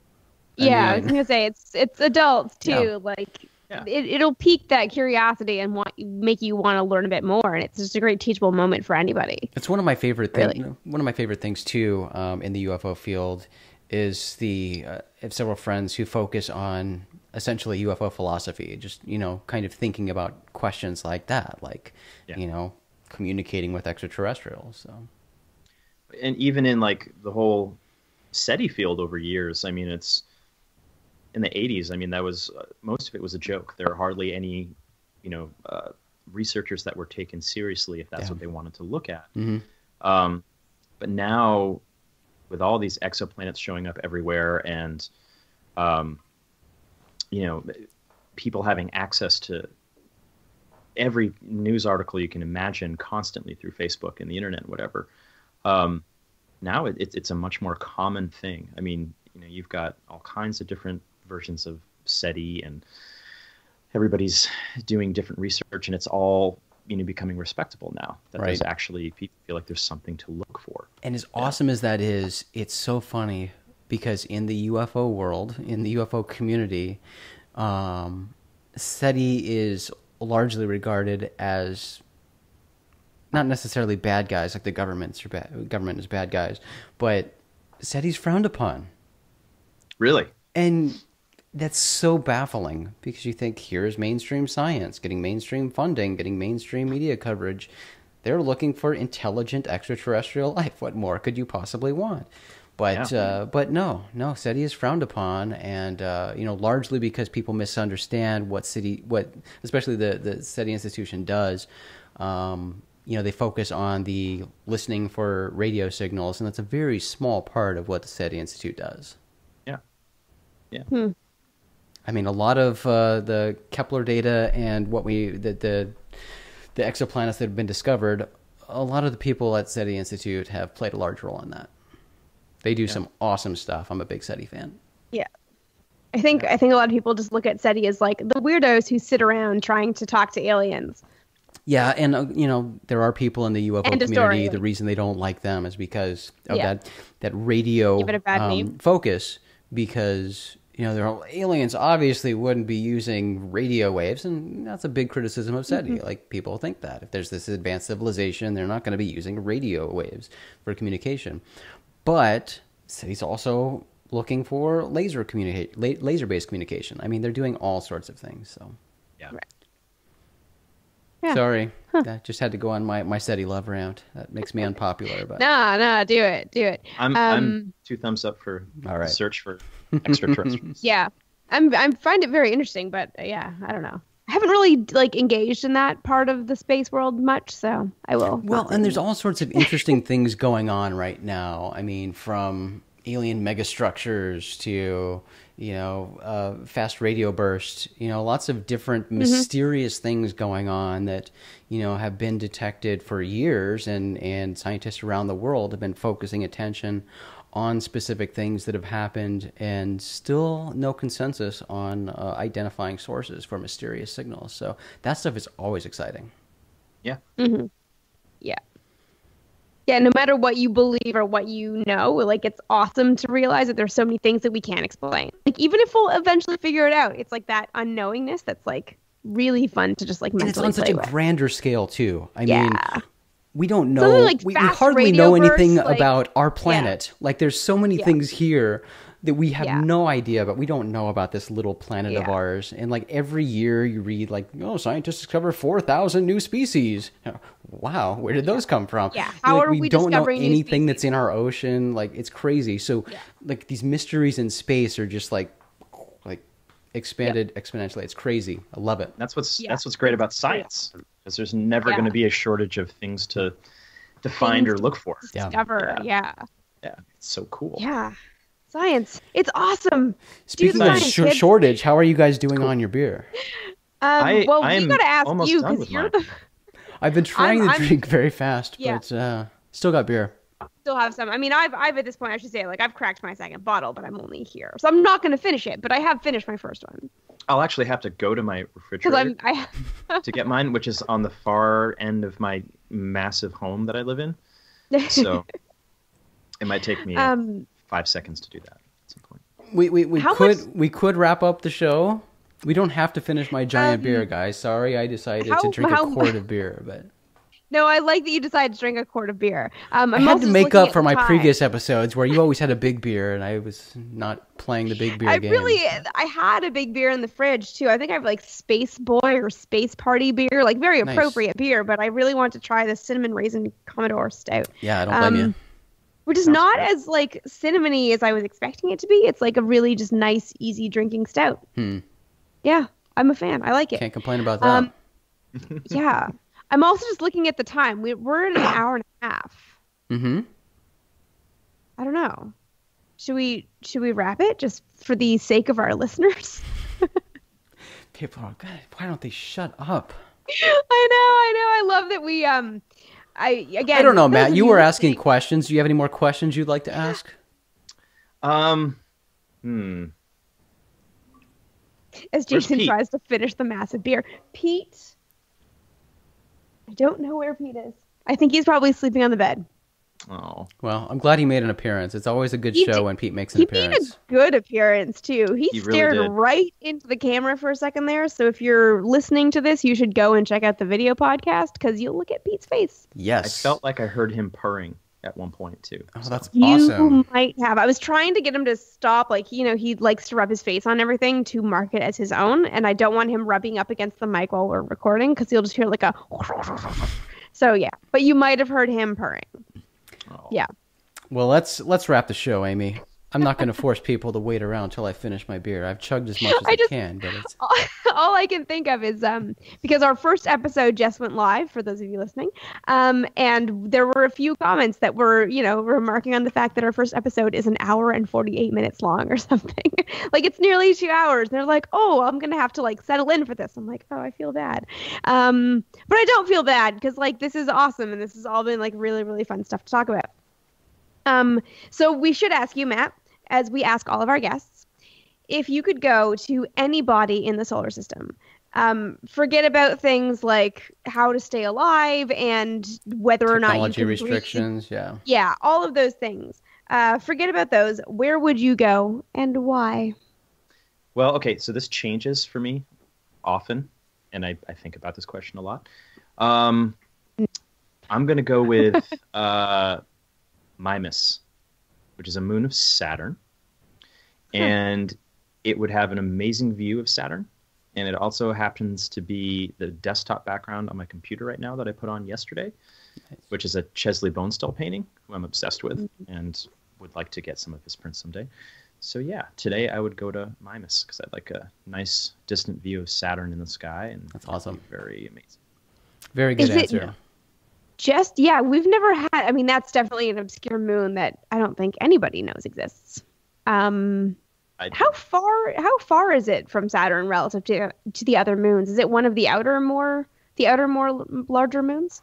Speaker 3: I
Speaker 2: yeah, I was gonna say it's it's adults too.
Speaker 3: Yeah.
Speaker 2: Like
Speaker 4: Yeah.
Speaker 2: it, it'll pique that curiosity and want make you want to learn a bit more. And it's just a great teachable moment for anybody.
Speaker 3: It's one of my favorite things.
Speaker 2: Really?
Speaker 3: One of my favorite things too um, in the UFO field is the uh, I have several friends who focus on essentially UFO philosophy, just you know, kind of thinking about questions like that, like
Speaker 4: Yeah.
Speaker 3: you know, communicating with extraterrestrials. So
Speaker 4: and even in like the whole SETI field over years, I mean, it's in the 80s. I mean, that was uh, most of it was a joke. There are hardly any, you know, uh, researchers that were taken seriously if that's
Speaker 3: Yeah.
Speaker 4: what they wanted to look at.
Speaker 3: Mhm.
Speaker 4: Um, but now, with all these exoplanets showing up everywhere, and um, you know, people having access to every news article you can imagine constantly through Facebook and the internet, and whatever. Um, now it, it's it's a much more common thing. I mean, you know, you've got all kinds of different versions of SETI, and everybody's doing different research, and it's all you know becoming respectable now. That there's actually people feel like there's something to look for.
Speaker 3: And as awesome as that is, it's so funny because in the UFO world, in the UFO community, um, SETI is largely regarded as not necessarily bad guys, like the governments are bad. Government is bad guys, but SETI's frowned upon,
Speaker 4: Really?
Speaker 3: and that's so baffling because you think here's mainstream science getting mainstream funding, getting mainstream media coverage. They're looking for intelligent extraterrestrial life. What more could you possibly want? But
Speaker 4: Yeah.
Speaker 3: uh, but no, no, SETI is frowned upon, and uh, you know largely because people misunderstand what SETI, what especially the the SETI institution does. Um, you know they focus on the listening for radio signals, and that's a very small part of what the SETI Institute does.
Speaker 4: Yeah. Yeah.
Speaker 2: Hmm.
Speaker 3: I mean, a lot of uh, the Kepler data and what we the, the the exoplanets that have been discovered, a lot of the people at SETI Institute have played a large role in that. They do some awesome stuff. I'm a big SETI fan.
Speaker 2: Yeah. I think I think a lot of people just look at SETI as like the weirdos who sit around trying to talk to aliens.
Speaker 3: Yeah, and uh, you know there are people in the UFO
Speaker 2: End
Speaker 3: community.
Speaker 2: story.
Speaker 3: The reason they don't like them is because of
Speaker 2: Yeah.
Speaker 3: that that radio
Speaker 2: Give it a bad
Speaker 3: um, focus. Because you know, their aliens obviously wouldn't be using radio waves, and that's a big criticism of SETI.
Speaker 2: Mm-hmm.
Speaker 3: Like people think that if there's this advanced civilization, they're not going to be using radio waves for communication. But SETI's also looking for laser communicate la- laser based communication. I mean, they're doing all sorts of things. So
Speaker 4: Yeah.
Speaker 2: Right. Yeah.
Speaker 3: sorry, I just had to go on my my SETI love round. That makes me unpopular, but
Speaker 2: Nah, nah, do it, do it.
Speaker 4: I'm
Speaker 2: Um,
Speaker 4: I'm two thumbs up for
Speaker 3: All right.
Speaker 4: search for extraterrestrials.
Speaker 2: Yeah, I'm I'm find it very interesting, but uh, yeah, I don't know. I haven't really like engaged in that part of the space world much, so I will.
Speaker 3: Well, and there's all sorts of interesting things going on right now. I mean, from alien megastructures to you know uh, fast radio bursts. You know, lots of different mysterious things going on that you know have been detected for years, and and scientists around the world have been focusing attention on specific things that have happened, and still no consensus on uh, identifying sources for mysterious signals. So that stuff is always exciting.
Speaker 4: Yeah.
Speaker 2: yeah. Yeah, no matter what you believe or what you know, like it's awesome to realize that there's so many things that we can't explain. Like even if we'll eventually figure it out, it's like that unknowingness that's like really fun to just like
Speaker 3: and it's on such a
Speaker 2: with.
Speaker 3: grander scale too. I
Speaker 2: Yeah.
Speaker 3: mean, we don't know.
Speaker 2: Like
Speaker 3: we, we hardly know anything
Speaker 2: like-
Speaker 3: about our planet. Like, there's so many
Speaker 2: Yeah.
Speaker 3: things here that we have
Speaker 2: Yeah.
Speaker 3: no idea about. We don't know about this little planet of ours. And like every year, you read like, oh, scientists discover four thousand new species. Wow, where did those come from?
Speaker 2: Yeah, how
Speaker 3: like,
Speaker 2: are
Speaker 3: we,
Speaker 2: we
Speaker 3: don't know anything that's in our ocean. Like, it's crazy. So,
Speaker 2: Yeah.
Speaker 3: like these mysteries in space are just like like expanded exponentially. It's crazy. I love it.
Speaker 4: That's what's
Speaker 2: Yeah.
Speaker 4: that's what's great about science, because there's never
Speaker 2: Yeah.
Speaker 4: going to be a shortage of things to to find or
Speaker 2: Things to
Speaker 4: look for.
Speaker 3: Yeah.
Speaker 2: Discover. Yeah.
Speaker 4: Yeah, it's so cool.
Speaker 2: Yeah. Science. It's awesome.
Speaker 3: Speaking of
Speaker 2: science,
Speaker 3: sh- shortage, how are you guys doing on your beer?
Speaker 2: Um,
Speaker 4: I,
Speaker 2: well,
Speaker 4: I'm
Speaker 2: we gotta ask you because you're
Speaker 4: mine.
Speaker 2: the.
Speaker 3: I've been trying
Speaker 2: I'm-
Speaker 3: to
Speaker 2: I'm-
Speaker 3: drink very fast,
Speaker 2: Yeah.
Speaker 3: but uh, still got beer.
Speaker 2: still have some. I mean, I've I've at this point I should say like I've cracked my second bottle, but I'm only here, so I'm not gonna finish it. But I have finished my first one
Speaker 4: I'll actually have to go to my refrigerator
Speaker 2: I'm I.
Speaker 4: to get mine, which is on the far end of my massive home that I live in. So it might take me
Speaker 2: um.
Speaker 4: Five seconds to do that at some point.
Speaker 3: We we, we
Speaker 2: How
Speaker 3: could
Speaker 2: much-
Speaker 3: we could wrap up the show. We don't have to finish my giant
Speaker 2: Um,
Speaker 3: beer, guys. Sorry, I decided to drink
Speaker 2: how-
Speaker 3: a quart of beer, but
Speaker 2: No, I like that you decided to drink a quart of beer. Um,
Speaker 3: I
Speaker 2: I'm
Speaker 3: had to make up for my
Speaker 2: time.
Speaker 3: previous episodes where you always had a big beer and I was not playing the big beer
Speaker 2: I
Speaker 3: game.
Speaker 2: really, I had a big beer in the fridge too. I think I have like Space Boy or Space Party beer, like very
Speaker 3: Nice.
Speaker 2: appropriate beer. But I really want to try the cinnamon raisin Commodore Stout.
Speaker 3: Yeah, I don't blame you.
Speaker 2: Which is
Speaker 4: Sounds
Speaker 2: not
Speaker 4: good.
Speaker 2: as like cinnamony as I was expecting it to be. It's like a really just nice, easy drinking stout.
Speaker 3: Hmm.
Speaker 2: Yeah, I'm a fan. I like it.
Speaker 3: Can't complain about that.
Speaker 2: Um, yeah, I'm also just looking at the time. We, we're in an hour and a half.
Speaker 3: mm-hmm.
Speaker 2: I don't know. Should we should we wrap it just for the sake of our listeners?
Speaker 3: People are, God, why don't they shut up?
Speaker 2: I know, I know. I love that we um I again
Speaker 3: I don't know, Matt. You were asking
Speaker 2: listening-
Speaker 3: questions. Do you have any more questions you'd like to ask?
Speaker 4: Um, hmm.
Speaker 2: as Jason tries to finish the massive beer. Pete I don't know where Pete is. I think he's probably sleeping on the bed.
Speaker 4: Oh,
Speaker 3: Well, I'm glad he made an appearance. It's always a good
Speaker 2: He
Speaker 3: show
Speaker 2: did-
Speaker 3: when Pete makes an
Speaker 2: He made
Speaker 3: appearance.
Speaker 2: a good appearance too. He,
Speaker 4: He
Speaker 2: stared
Speaker 4: did.
Speaker 2: right into the camera for a second there. So if you're listening to this, you should go and check out the video podcast because you'll look at Pete's face.
Speaker 3: Yes.
Speaker 4: I felt like I heard him purring at one point too.
Speaker 3: Oh, that's
Speaker 2: You
Speaker 3: awesome.
Speaker 2: might have. I was trying to get him to stop. Like, you know, he likes to rub his face on everything to mark it as his own. And I don't want him rubbing up against the mic while we're recording because you'll just hear like a. So, yeah. But you might have heard him purring. Yeah.
Speaker 3: Well, let's let's wrap the show, Amy. I'm not going to force people to wait around until I finish my beer. I've chugged as much as I,
Speaker 2: I
Speaker 3: can, but it's
Speaker 2: all I can think of is um because our first episode just went live for those of you listening, um and there were a few comments that were you know remarking on the fact that our first episode is an hour and forty eight minutes long or something, like it's nearly two hours. And they're like, oh, I'm gonna have to like settle in for this. I'm like, oh, I feel bad, um, but I don't feel bad because like this is awesome and this has all been like really really fun stuff to talk about. Um, so we should ask you, Matt, as we ask all of our guests if you could go to anybody in the solar system, um, forget about things like how to stay alive and whether or not you
Speaker 3: technology
Speaker 2: can breathe.
Speaker 3: restrictions. Yeah.
Speaker 2: Yeah, all of those things. Uh, forget about those. Where would you go and why?
Speaker 4: Well, okay, so this changes for me often, and I, I think about this question a lot. Um, I'm going to go with uh, Mimas, which is a moon of Saturn. Hmm. And it would have an amazing view of Saturn. And it also happens to be the desktop background on my computer right now that I put on yesterday, which is a Chesley Bonestell painting, who I'm obsessed with mm-hmm. and would like to get some of his prints someday. So yeah, today I would go to Mimas because I'd like a nice distant view of Saturn in the sky, and
Speaker 3: That's awesome.
Speaker 4: very amazing.
Speaker 3: Very good
Speaker 2: Is it-
Speaker 3: answer.
Speaker 2: Just yeah, we've never had. I mean, that's definitely an obscure moon that I don't think anybody knows exists. Um, how far? How far is it from Saturn relative to to the other moons? Is it one of the outer more the outer more larger moons?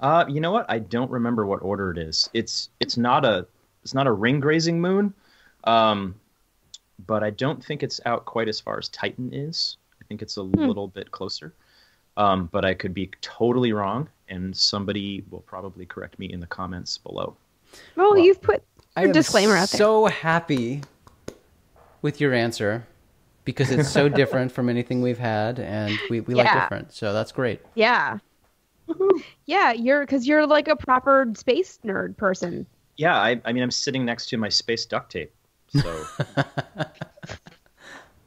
Speaker 4: Uh, you know what? I don't remember what order it is. It's it's not a it's not a ring grazing moon, um, but I don't think it's out quite as far as Titan is. I think it's a little bit closer, um, but I could be totally wrong, and somebody will probably correct me in the comments below.
Speaker 2: Well,
Speaker 3: Well,
Speaker 2: you've put
Speaker 3: I
Speaker 2: your disclaimer out there.
Speaker 3: so happy with your answer because it's so different from anything we've had, and we, we like
Speaker 2: Yeah.
Speaker 3: different. So that's great.
Speaker 2: Yeah. yeah, you're because you're like a proper space nerd person.
Speaker 4: Yeah, I, I mean, I'm sitting next to my space duct tape, so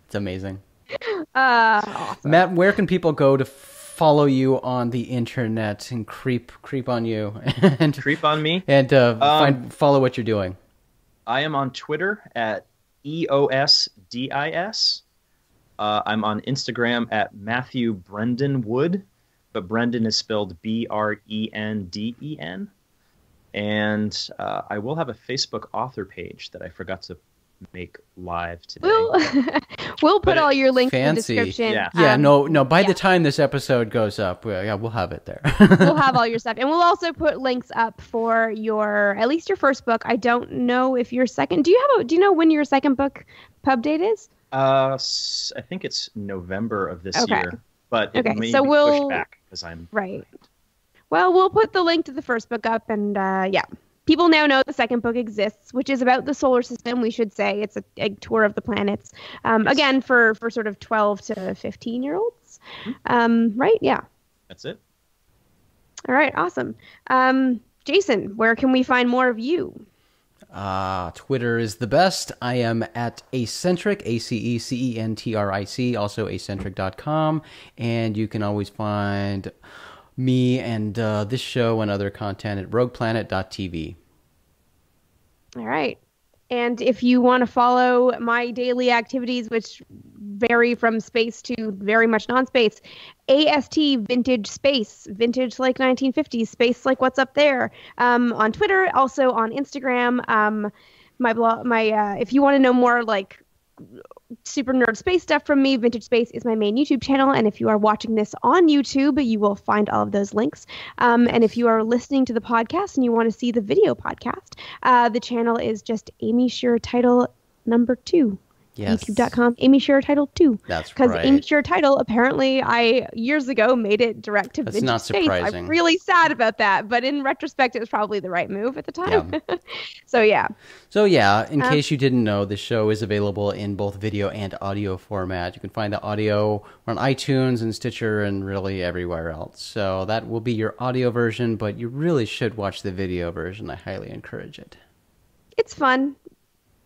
Speaker 3: It's amazing.
Speaker 2: Uh, awesome.
Speaker 3: Matt, where can people go to follow you on the internet and creep creep on you and
Speaker 4: creep on me.
Speaker 3: and uh,
Speaker 4: Um,
Speaker 3: find follow what you're doing?
Speaker 4: I am on Twitter at E EOSDIS. Uh, I'm on Instagram at Matthew Brenden Wood, but Brenden is spelled B R E N D E N. And uh, I will have a Facebook author page that I forgot to make live today.
Speaker 2: We'll we'll put
Speaker 4: But
Speaker 2: all your links
Speaker 3: fancy.
Speaker 2: in the description.
Speaker 4: Yeah.
Speaker 3: Yeah,
Speaker 2: Um,
Speaker 3: no, no. By
Speaker 2: yeah.
Speaker 3: the time this episode goes up, well, yeah, we'll have it there.
Speaker 2: we'll have all your stuff, and we'll also put links up for your at least your first book. I don't know if your second. Do you have a? Do you know when your second book pub date is?
Speaker 4: Uh, I think it's November of this
Speaker 2: Okay.
Speaker 4: year, but it
Speaker 2: Okay,
Speaker 4: may
Speaker 2: so
Speaker 4: be
Speaker 2: we'll-
Speaker 4: pushed back because I'm
Speaker 2: Right. Well, we'll put the link to the first book up, and uh, yeah, people now know the second book exists, which is about the solar system. We should say it's a, a tour of the planets. Um,
Speaker 4: Yes.
Speaker 2: Again, for for sort of twelve to fifteen year olds.
Speaker 4: Mm-hmm.
Speaker 2: Um, right? Yeah.
Speaker 4: That's it.
Speaker 2: All right. Awesome. Um, Jason, where can we find more of you?
Speaker 3: Ah, Twitter is the best. I am at Acecentric, A C E C E N T R I C, also acecentric.com. And you can always find me and uh, this show and other content at rogueplanet.tv.
Speaker 2: All right. And if you want to follow my daily activities, which vary from space to very much non space, AST Vintage Space, vintage like 1950s, space like what's up there, um, on Twitter, also on Instagram. Um, my blog, my, uh, if you want to know more like super nerd space stuff from me. Vintage Space is my main YouTube channel, and if you are watching this on YouTube, you will find all of those links. Um, and if you are listening to the podcast and you want to see the video podcast, uh, the channel is just Amy Shira Teitel number two.
Speaker 3: Yes.
Speaker 2: YouTube.com, Amy Shira Teitel two.
Speaker 3: That's
Speaker 2: Because
Speaker 3: right.
Speaker 2: Amy Shira Teitel, apparently, I years ago made it direct to
Speaker 3: That's
Speaker 2: Vintage
Speaker 3: not
Speaker 2: Space.
Speaker 3: surprising.
Speaker 2: I'm really sad about that, but in retrospect, it was probably the right move at the time. so yeah,
Speaker 3: So yeah, in
Speaker 2: Um,
Speaker 3: case you didn't know, the show is available in both video and audio format. You can find the audio on iTunes and Stitcher and really everywhere else. So that will be your audio version, but you really should watch the video version. I highly encourage it.
Speaker 2: it's fun.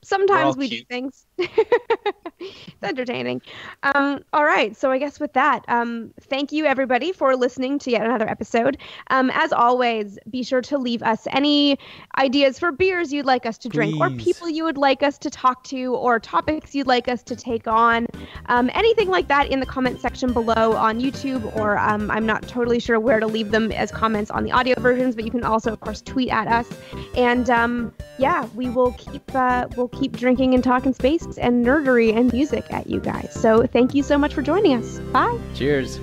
Speaker 2: Sometimes
Speaker 4: all
Speaker 2: we do things. It's entertaining. Um, all right, so I guess with that, um, thank you everybody for listening to yet another episode. Um, as always, be sure to leave us any ideas for beers you'd like us to drink, or people you would like us to talk to, or topics you'd like us to take on. Um, anything like that in the comment section below on YouTube, or um, I'm not totally sure where to leave them as comments on the audio versions, but you can also, of course, tweet at us. And um, yeah, we will keep uh, we'll keep drinking and talking space and nerdery and music at you guys. So thank you so much for joining us. Bye.
Speaker 3: Cheers.